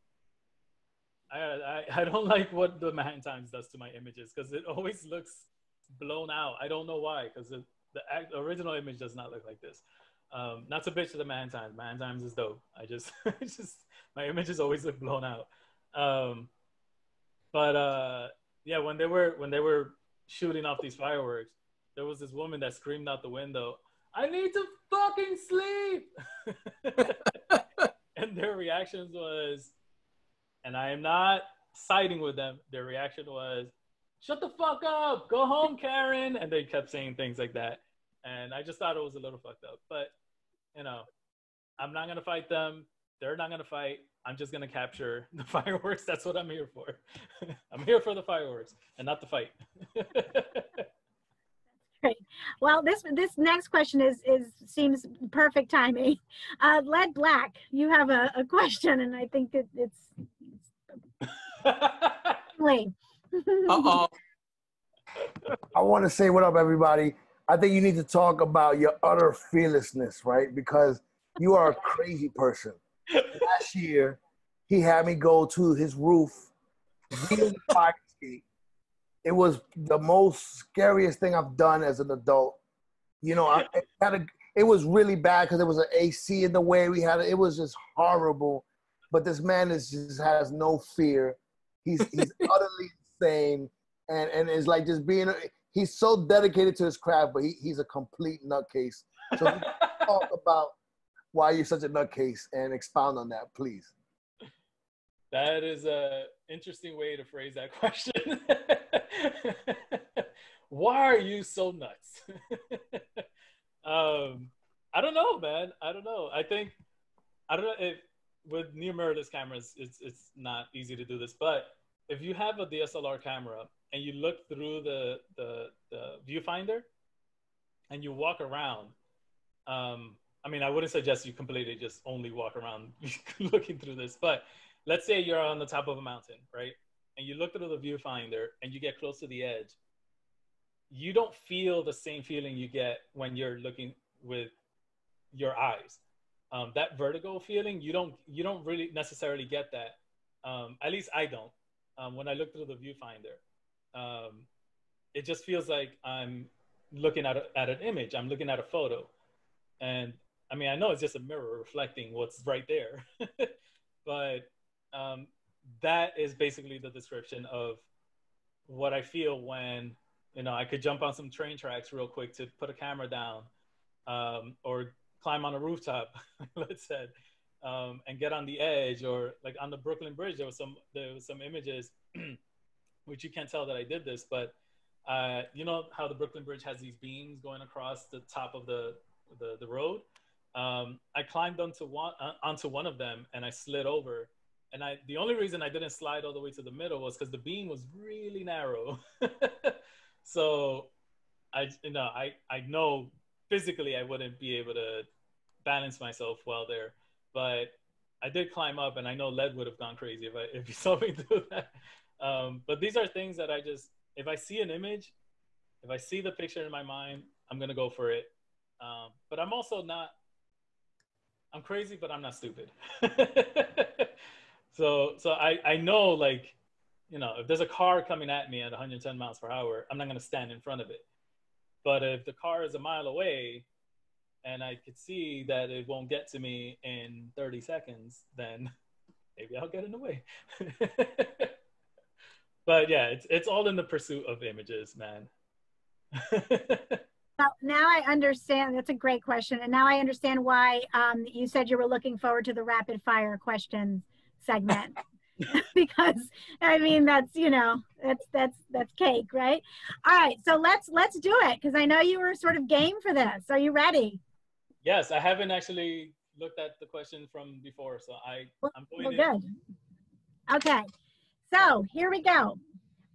I, I I don't *laughs* like what the Manhattan Times does to my images because it always looks blown out. I don't know why because the the original image does not look like this. Um, not to bitch to the Manhattan Times. Manhattan Times is dope. I just *laughs* just my images always look blown out. Um, but uh, yeah, when they were when they were shooting off these fireworks, there was this woman that screamed out the window, "I need to fucking sleep." *laughs* and their reactions was, and I am not siding with them. Their reaction was, "Shut the fuck up, go home, Karen," and they kept saying things like that. And I just thought it was a little fucked up. But you know, I'm not gonna fight them. They're not gonna fight. I'm just gonna capture *laughs* the fireworks. That's what I'm here for. *laughs* I'm here for the fireworks and not the fight. Great. Well, this this next question is is seems perfect timing. Uh, Led Black, you have a, a question, and I think it, it's, it's lame. *laughs* Uh-oh. I want to say what up, everybody. I think you need to talk about your utter fearlessness, right? Because you are a crazy person. Last year, he had me go to his roof, via the fire escape. It was the most scariest thing I've done as an adult. You know, I, it, had a, it was really bad because there was an AC in the way. We had it It was just horrible. but this man is just has no fear. He's he's *laughs* utterly insane, and and is like just being. He's so dedicated to his craft, but he, he's a complete nutcase. So if you could *laughs* talk about why you're such a nutcase and expound on that, please. That is a interesting way to phrase that question. *laughs* *laughs* Why are you so nuts? *laughs* um, I don't know, man. I don't know. I think I don't know if with new mirrorless cameras, it's it's not easy to do this. But if you have a DSLR camera and you look through the the, the viewfinder and you walk around, um, I mean, I wouldn't suggest you completely just only walk around *laughs* looking through this, but let's say you're on the top of a mountain, right? And you look through the viewfinder and you get close to the edge. You don't feel the same feeling you get when you're looking with your eyes. Um, that vertigo feeling, you don't you don't really necessarily get that. Um, at least I don't. Um, when I look through the viewfinder, um, it just feels like I'm looking at a, at an image. I'm looking at a photo, and I mean I know it's just a mirror reflecting what's right there, *laughs* but um, that is basically the description of what I feel when you know I could jump on some train tracks real quick to put a camera down, um, or climb on a rooftop, *laughs* let's say, um, and get on the edge, or like on the Brooklyn Bridge. There was some there was some images, *clears throat* which you can't tell that I did this, but uh, you know how the Brooklyn Bridge has these beams going across the top of the the, the road. Um, I climbed onto one uh, onto one of them and I slid over and I the only reason I didn't slide all the way to the middle was because the beam was really narrow. *laughs* so I you know I I know physically I wouldn't be able to balance myself well there, but I did climb up, and I know Led would have gone crazy if I if you *laughs* saw me do that. Um, but these are things that I just if I see an image, if I see the picture in my mind, I'm gonna go for it. Um, but I'm also not. I'm crazy, but I'm not stupid. *laughs* So so I I know like you know if there's a car coming at me at 110 miles per hour, I'm not gonna stand in front of it. But if the car is a mile away and I could see that it won't get to me in 30 seconds, then maybe I'll get in the way. *laughs* but yeah, it's it's all in the pursuit of images, man. *laughs* Well, now I understand. That's a great question, and now I understand why um, you said you were looking forward to the rapid fire questions segment *laughs* *laughs* because I mean that's you know that's that's that's cake, right? All right, so let's let's do it because I know you were sort of game for this. Are you ready? Yes, I haven't actually looked at the question from before, so I I'm going well, good. Okay, so here we go.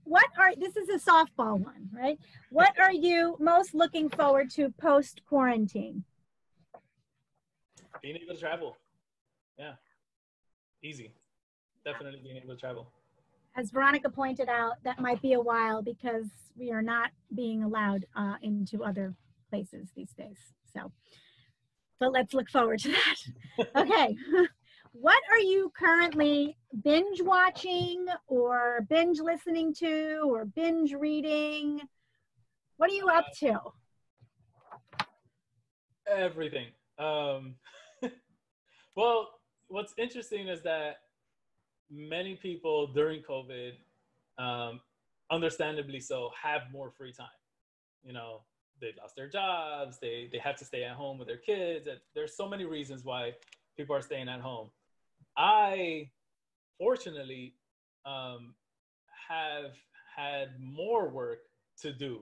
What are this is a softball one, right? What are you most looking forward to post quarantine? Being able to travel. Yeah. Easy. Definitely being able to travel. As Veronica pointed out, that might be a while because we are not being allowed uh, into other places these days. So, but let's look forward to that. *laughs* okay. what are you currently binge watching or binge listening to or binge reading? What are you up to? Everything. Um, *laughs* well, what's interesting is that many people during COVID, um, understandably so, have more free time. You know, they lost their jobs, they they have to stay at home with their kids. There's so many reasons why people are staying at home. I, fortunately, um, have had more work to do,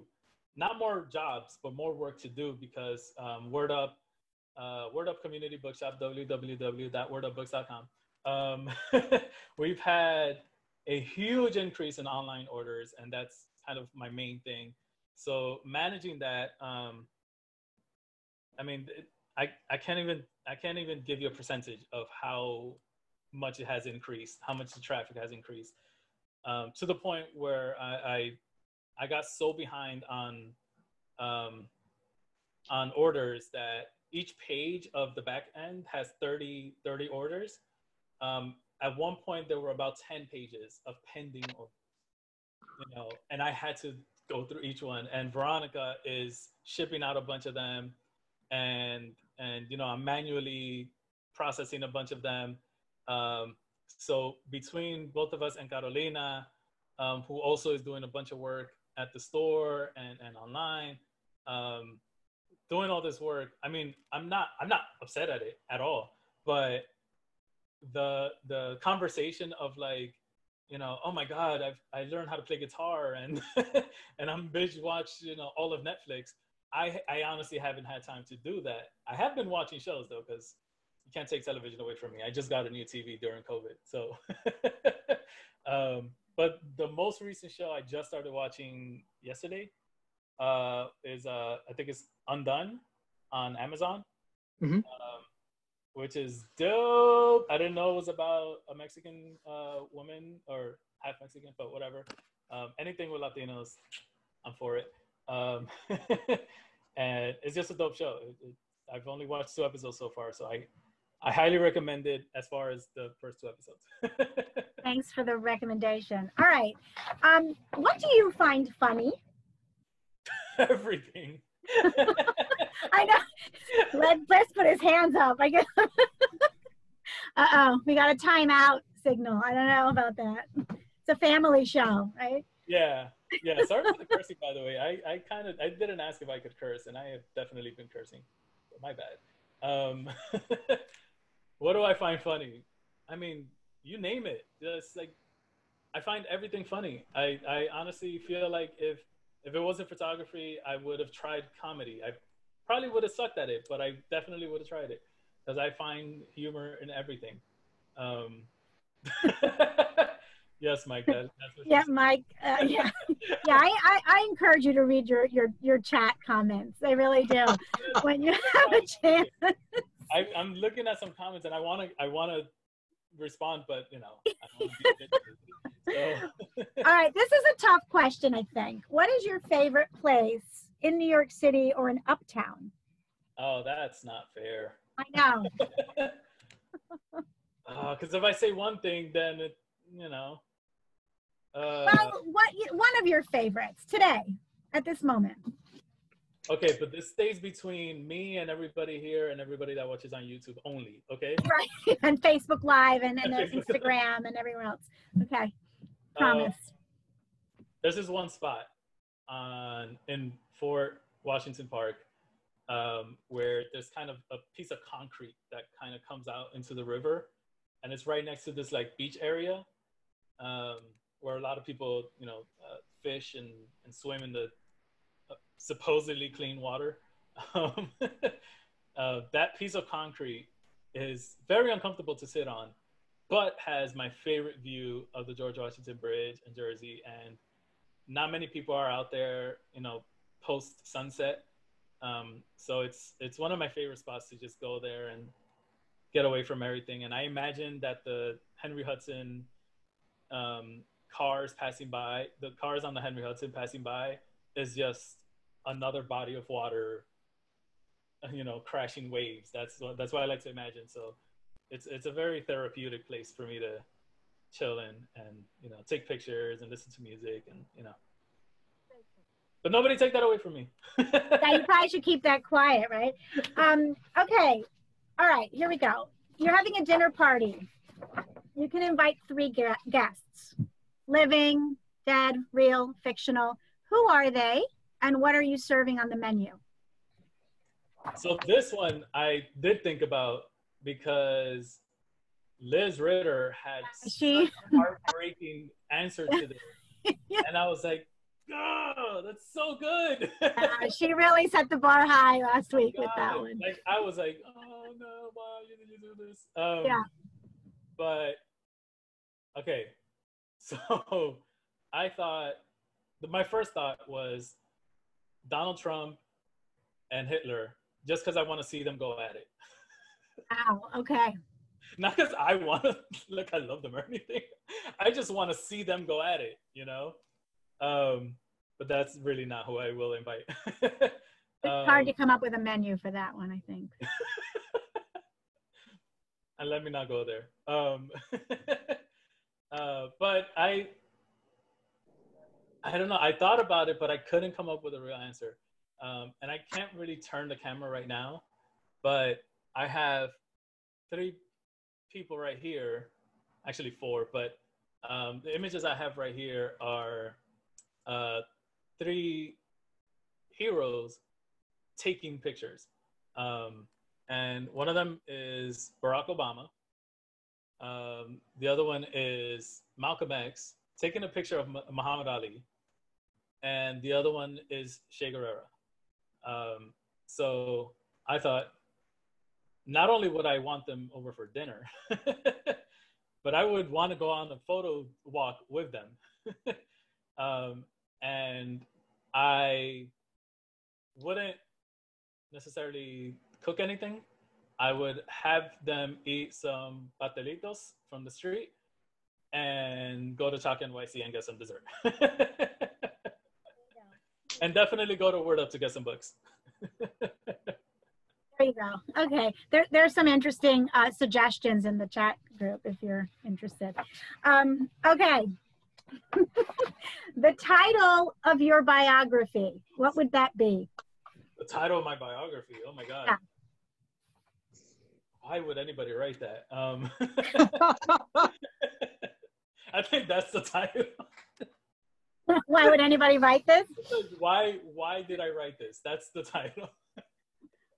not more jobs, but more work to do because um, Word Up uh, Word Up Community Bookshop, www.wordupbooks.com. Um, *laughs* we've had a huge increase in online orders, and that's kind of my main thing. So managing that, um, I mean, I, I can't even I can't even give you a percentage of how much it has increased, how much the traffic has increased, um, to the point where I, I, I got so behind on um, on orders that each page of the back end has 30, 30 orders. Um, at one point, there were about 10 pages of pending orders, you know, and I had to go through each one. And Veronica is shipping out a bunch of them, and and you know, I'm manually processing a bunch of them. Um, so between both of us and Carolina, um, who also is doing a bunch of work at the store and, and online, um, doing all this work. I mean, I'm not I'm not upset at it at all, but the the conversation of like, you know, oh my God, I've I learned how to play guitar and *laughs* and I'm binge watch you know all of Netflix. I I honestly haven't had time to do that. I have been watching shows though because you can't take television away from me. I just got a new TV during COVID, so. *laughs* um, but the most recent show I just started watching yesterday uh, is uh, I think it's Undone on Amazon, Mhm. um, which is dope. I didn't know it was about a Mexican uh, woman or half Mexican, but whatever. Um, anything with Latinos, I'm for it. Um, *laughs* and it's just a dope show. It, it, I've only watched two episodes so far, so I I highly recommend it as far as the first two episodes. *laughs* Thanks for the recommendation. All right. Um, what do you find funny? *laughs* Everything. *laughs* I know. Let Les put his hands up. I guess. *laughs* uh oh, we got a timeout signal. I don't know about that. It's a family show, right? Yeah, yeah. Sorry for the cursing, by the way. I, I kind of I didn't ask if I could curse, and I have definitely been cursing. My bad. Um, what do I find funny? I mean, you name it. Just like I find everything funny. I, I honestly feel like if if it wasn't photography, I would have tried comedy. I probably would have sucked at it, but I definitely would have tried it because I find humor in everything. Um, *laughs* yes, Mike. That, that's what Yeah. Mike. Uh, yeah, *laughs* yeah. I, I, I encourage you to read your your your chat comments. I really do. *laughs* when you have a chance. I, I'm looking at some comments and I want to I want to respond, but you know. I don't wanna be bitchy. so, All right, this is a tough question. I think. What is your favorite place in New York City or in Uptown? oh, that's not fair. I know. *laughs* Because if I say one thing, then it, you know. Uh, well, what one of your favorites today at this moment? okay, but this stays between me and everybody here and everybody that watches on YouTube only. Okay. *laughs* Right, and Facebook Live and, and Instagram and everywhere else. Okay, *laughs* Uh, promise. There's this one spot on in Fort Washington Park um, where there's kind of a piece of concrete that kind of comes out into the river, and it's right next to this like beach area um, where a lot of people, you know, uh, fish and, and swim in the uh, supposedly clean water. *laughs* Um, *laughs* uh, that piece of concrete is very uncomfortable to sit on, but has my favorite view of the George Washington Bridge in Jersey. And not many people are out there, you know, post sunset. Um, so it's it's one of my favorite spots to just go there and get away from everything. And I imagine that the Henry Hudson um, cars passing by, the cars on the Henry Hudson passing by, is just another body of water, you know, crashing waves. That's what, that's what I like to imagine. So it's it's a very therapeutic place for me to chill in and you know take pictures and listen to music and you know. But nobody take that away from me. yeah, you probably should keep that quiet, right? Um, okay. All right, here we go. You're having a dinner party. You can invite three gu- guests living, dead, real, fictional. Who are they, and what are you serving on the menu? So this one I did think about because Liz Ritter had She- a heartbreaking answer to this, *laughs* and I was like, "Oh, that's so good." Uh, she really set the bar high last *laughs* week with that one. Like I was like, "Oh no, why did you do this?" Um, Yeah. But okay, *laughs* so I thought my first thought was Donald Trump and Hitler, just because I want to see them go at it. Wow. Okay. Not because I want to, like, I love them or anything. I just want to see them go at it, you know? Um, but that's really not who I will invite. *laughs* It's hard to Um, come up with a menu for that one, I think. *laughs* and let me not go there. Um, *laughs* uh, but I, I don't know. I thought about it, but I couldn't come up with a real answer. Um, and I can't really turn the camera right now, but I have three people right here, actually four, but um, the images I have right here are uh, three heroes taking pictures. Um, and one of them is Barack Obama. Um, the other one is Malcolm X taking a picture of Muhammad Ali. And the other one is Che Guevara. Um, so I thought, not only would I want them over for dinner, *laughs* but I would want to go on a photo walk with them. *laughs* um, and I wouldn't necessarily cook anything. I would have them eat some pastelitos from the street and go to Choc NYC and get some dessert. *laughs* and definitely go to Word Up to get some books. There you go. Okay, there there's some interesting uh, suggestions in the chat group if you're interested. Um, okay, *laughs* the title of your biography, what would that be? The title of my biography. Oh my god. Yeah. Why would anybody write that? Um, *laughs* *laughs* I think that's the title. Why would anybody write this? why why did I write this? That's the title.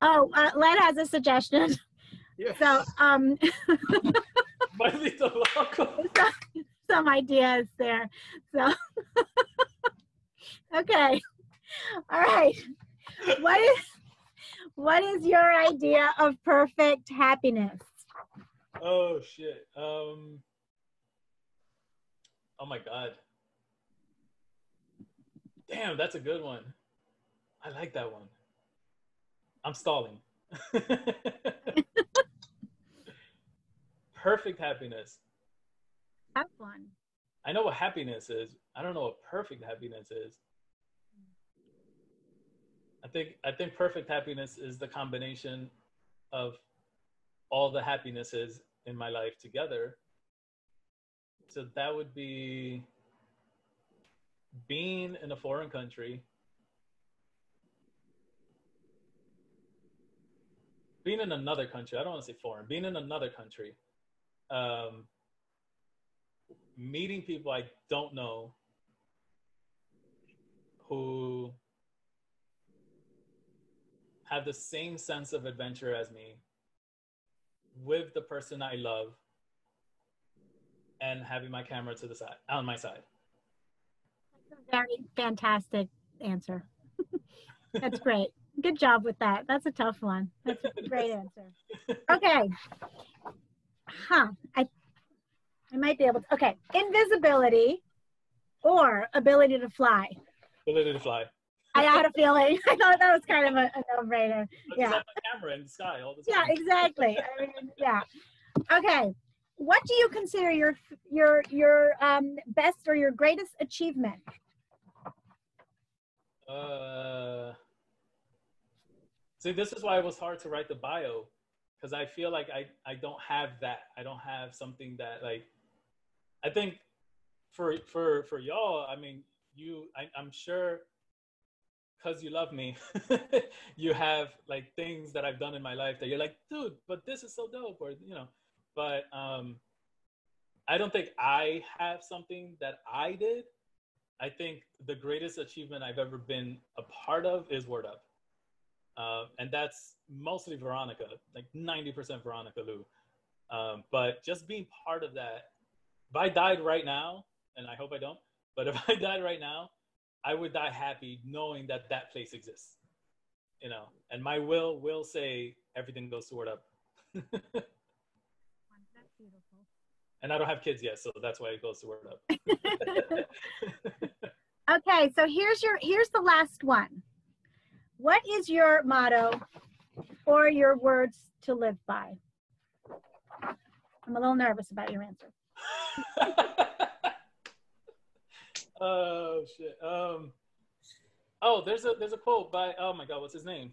Oh, uh, Len has a suggestion. *laughs* Yes. So, um, *laughs* Maldito loco. *laughs* some, some ideas there. So, okay, all right. What is what is your idea of perfect happiness? Oh shit. Um Oh my god. Damn, that's a good one. I like that one. I'm stalling. *laughs* perfect happiness. Have fun. I know what happiness is. I don't know what perfect happiness is. I think I think perfect happiness is the combination of all the happinesses in my life together. So that would be being in a foreign country, being in another country. I don't want to say foreign. Being in another country, um, meeting people I don't know who have the same sense of adventure as me with the person I love and having my camera to the side on my side. That's a very fantastic answer. *laughs* That's great. Good job with that. That's a tough one. That's a *laughs* great answer. Okay. Huh. I I might be able to. Okay. Invisibility or ability to fly. Ability to fly. I had a feeling. *laughs* I thought that was kind of a, a no-brainer. Yeah. Have my camera in the sky all the Yeah, exactly. I mean, yeah. Okay. What do you consider your your your um, best or your greatest achievement? Uh, see, this is why it was hard to write the bio, because I feel like I I don't have that. I don't have something that like. I think for for for y'all, I mean, you, I, I'm sure, because you love me, *laughs* you have like things that I've done in my life that you're like, dude, but this is so dope, or you know, but um, I don't think I have something that I did. I think the greatest achievement I've ever been a part of is Word Up. Uh, and that's mostly Veronica, like 90% Veronica Liu. Um, but just being part of that, if I died right now, and I hope I don't, but *laughs* if I died right now, I would die happy knowing that that place exists. You know, and my will will say everything goes to Word Up. *laughs* And I don't have kids yet, so that's why it goes to Word Up. *laughs* Okay, so here's your here's the last one. What is your motto or your words to live by? I'm a little nervous about your answer. *laughs* oh shit. Um. Oh, there's a there's a quote by oh my god, what's his name?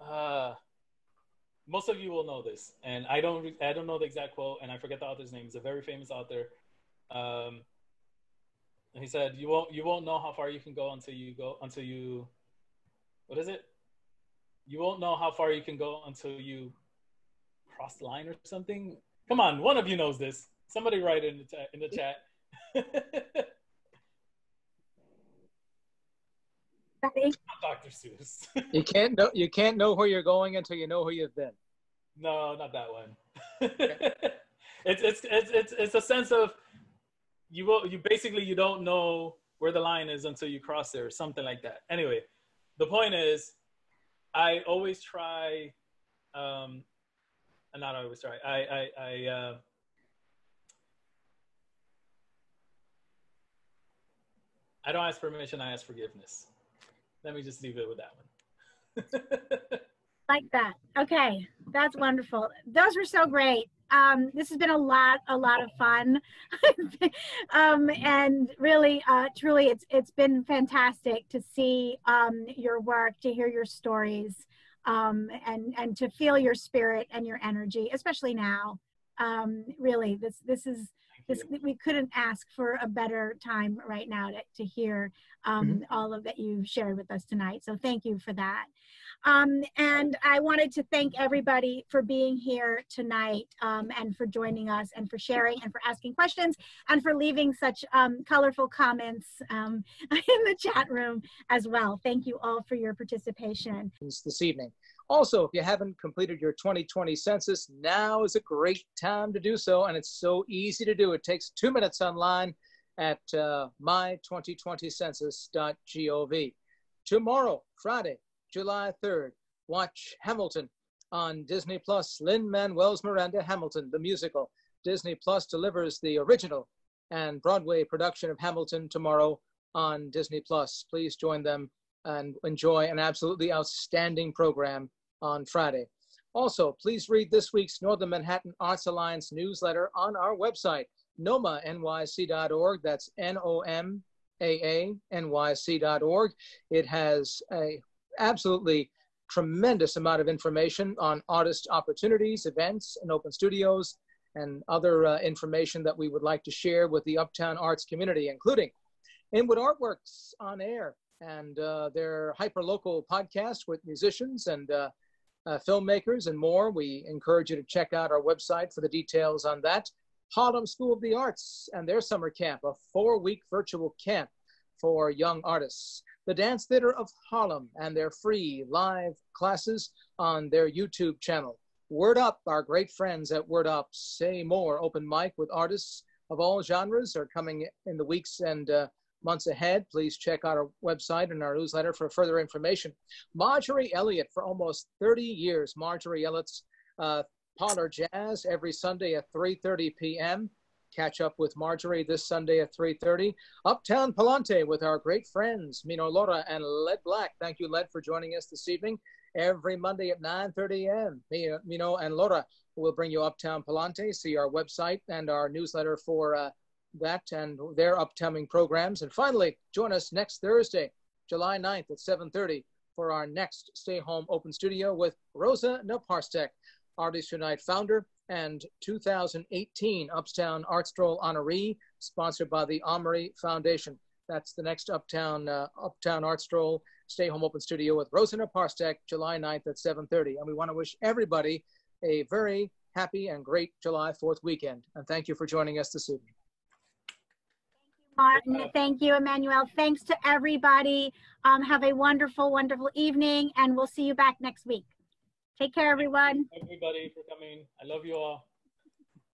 Uh, most of you will know this, and I don't I don't know the exact quote, and I forget the author's name. He's a very famous author. Um, he said, "You won't you won't know how far you can go until you go until you, what is it? You won't know how far you can go until you cross the line or something. Come on, one of you knows this. Somebody write in the, ta- in the chat. Dr. *laughs* Seuss. You can't know you can't know where you're going until you know who you've been. No, not that one. *laughs* it's, it's it's it's it's a sense of you will you basically you don't know where the line is until you cross there, or something like that. Anyway, the point is, I always try, um, not always try. I I I. Uh, I don't ask permission. I ask forgiveness. Let me just leave it with that one. *laughs* like that. Okay, that's wonderful. Those were so great. Um, this has been a lot, a lot of fun, *laughs* um, and really, uh, truly, it's it's been fantastic to see um, your work, to hear your stories, um, and and to feel your spirit and your energy, especially now. Um, really, this this is this we couldn't ask for a better time right now to, to hear um, mm-hmm. all of that you've shared with us tonight. So thank you for that. Um, and I wanted to thank everybody for being here tonight um, and for joining us and for sharing and for asking questions and for leaving such um, colorful comments um, *laughs* in the chat room as well. Thank you all for your participation. This evening. Also, if you haven't completed your 2020 census, now is a great time to do so, and it's so easy to do. It takes two minutes online at uh, my2020census.gov. Tomorrow, Friday, July 3rd, watch Hamilton on Disney Plus. Lin Manuel's Miranda Hamilton, the musical. Disney Plus delivers the original and Broadway production of Hamilton tomorrow on Disney Plus. Please join them and enjoy an absolutely outstanding program on Friday. Also, please read this week's Northern Manhattan Arts Alliance newsletter on our website, nomanyc.org. That's N O M A A N Y C.org. It has a absolutely tremendous amount of information on artist opportunities, events, and open studios, and other uh, information that we would like to share with the Uptown arts community, including Inwood Artworks on air and uh, their hyper-local podcast with musicians and uh, uh, filmmakers and more. We encourage you to check out our website for the details on that. Harlem School of the Arts and their summer camp, a four-week virtual camp for young artists the Dance Theater of Harlem and their free live classes on their YouTube channel. Word Up, our great friends at Word Up, Say More open mic with artists of all genres are coming in the weeks and uh, months ahead. Please check out our website and our newsletter for further information. Marjorie Eliot, for almost 30 years, Marjorie Eliot's uh, Parlor Jazz every Sunday at 3.30 p.m catch up with Marjorie this Sunday at 3.30. Uptown Palante with our great friends, Mino Lora and Led Black. Thank you, Led, for joining us this evening. Every Monday at 9.30 a.m., Mino and Laura will bring you Uptown Palante. See our website and our newsletter for uh, that and their upcoming programs. And finally, join us next Thursday, July 9th at 7.30 for our next Stay Home Open Studio with Rosa Naparstek, Artists Unite founder and 2018 Uptown Art Stroll honoree, sponsored by the Armory Foundation. That's the next Uptown uh, Uptown Art Stroll Stay Home Open Studio with Rosa Naparstek, July 9th at 7:30. And we want to wish everybody a very happy and great July 4th weekend. And thank you for joining us this evening. Thank you, Martin. Thank you, Emmanuel. Thanks to everybody. Um, have a wonderful, wonderful evening, and we'll see you back next week. Take care, everyone. Everybody for coming. I love you all.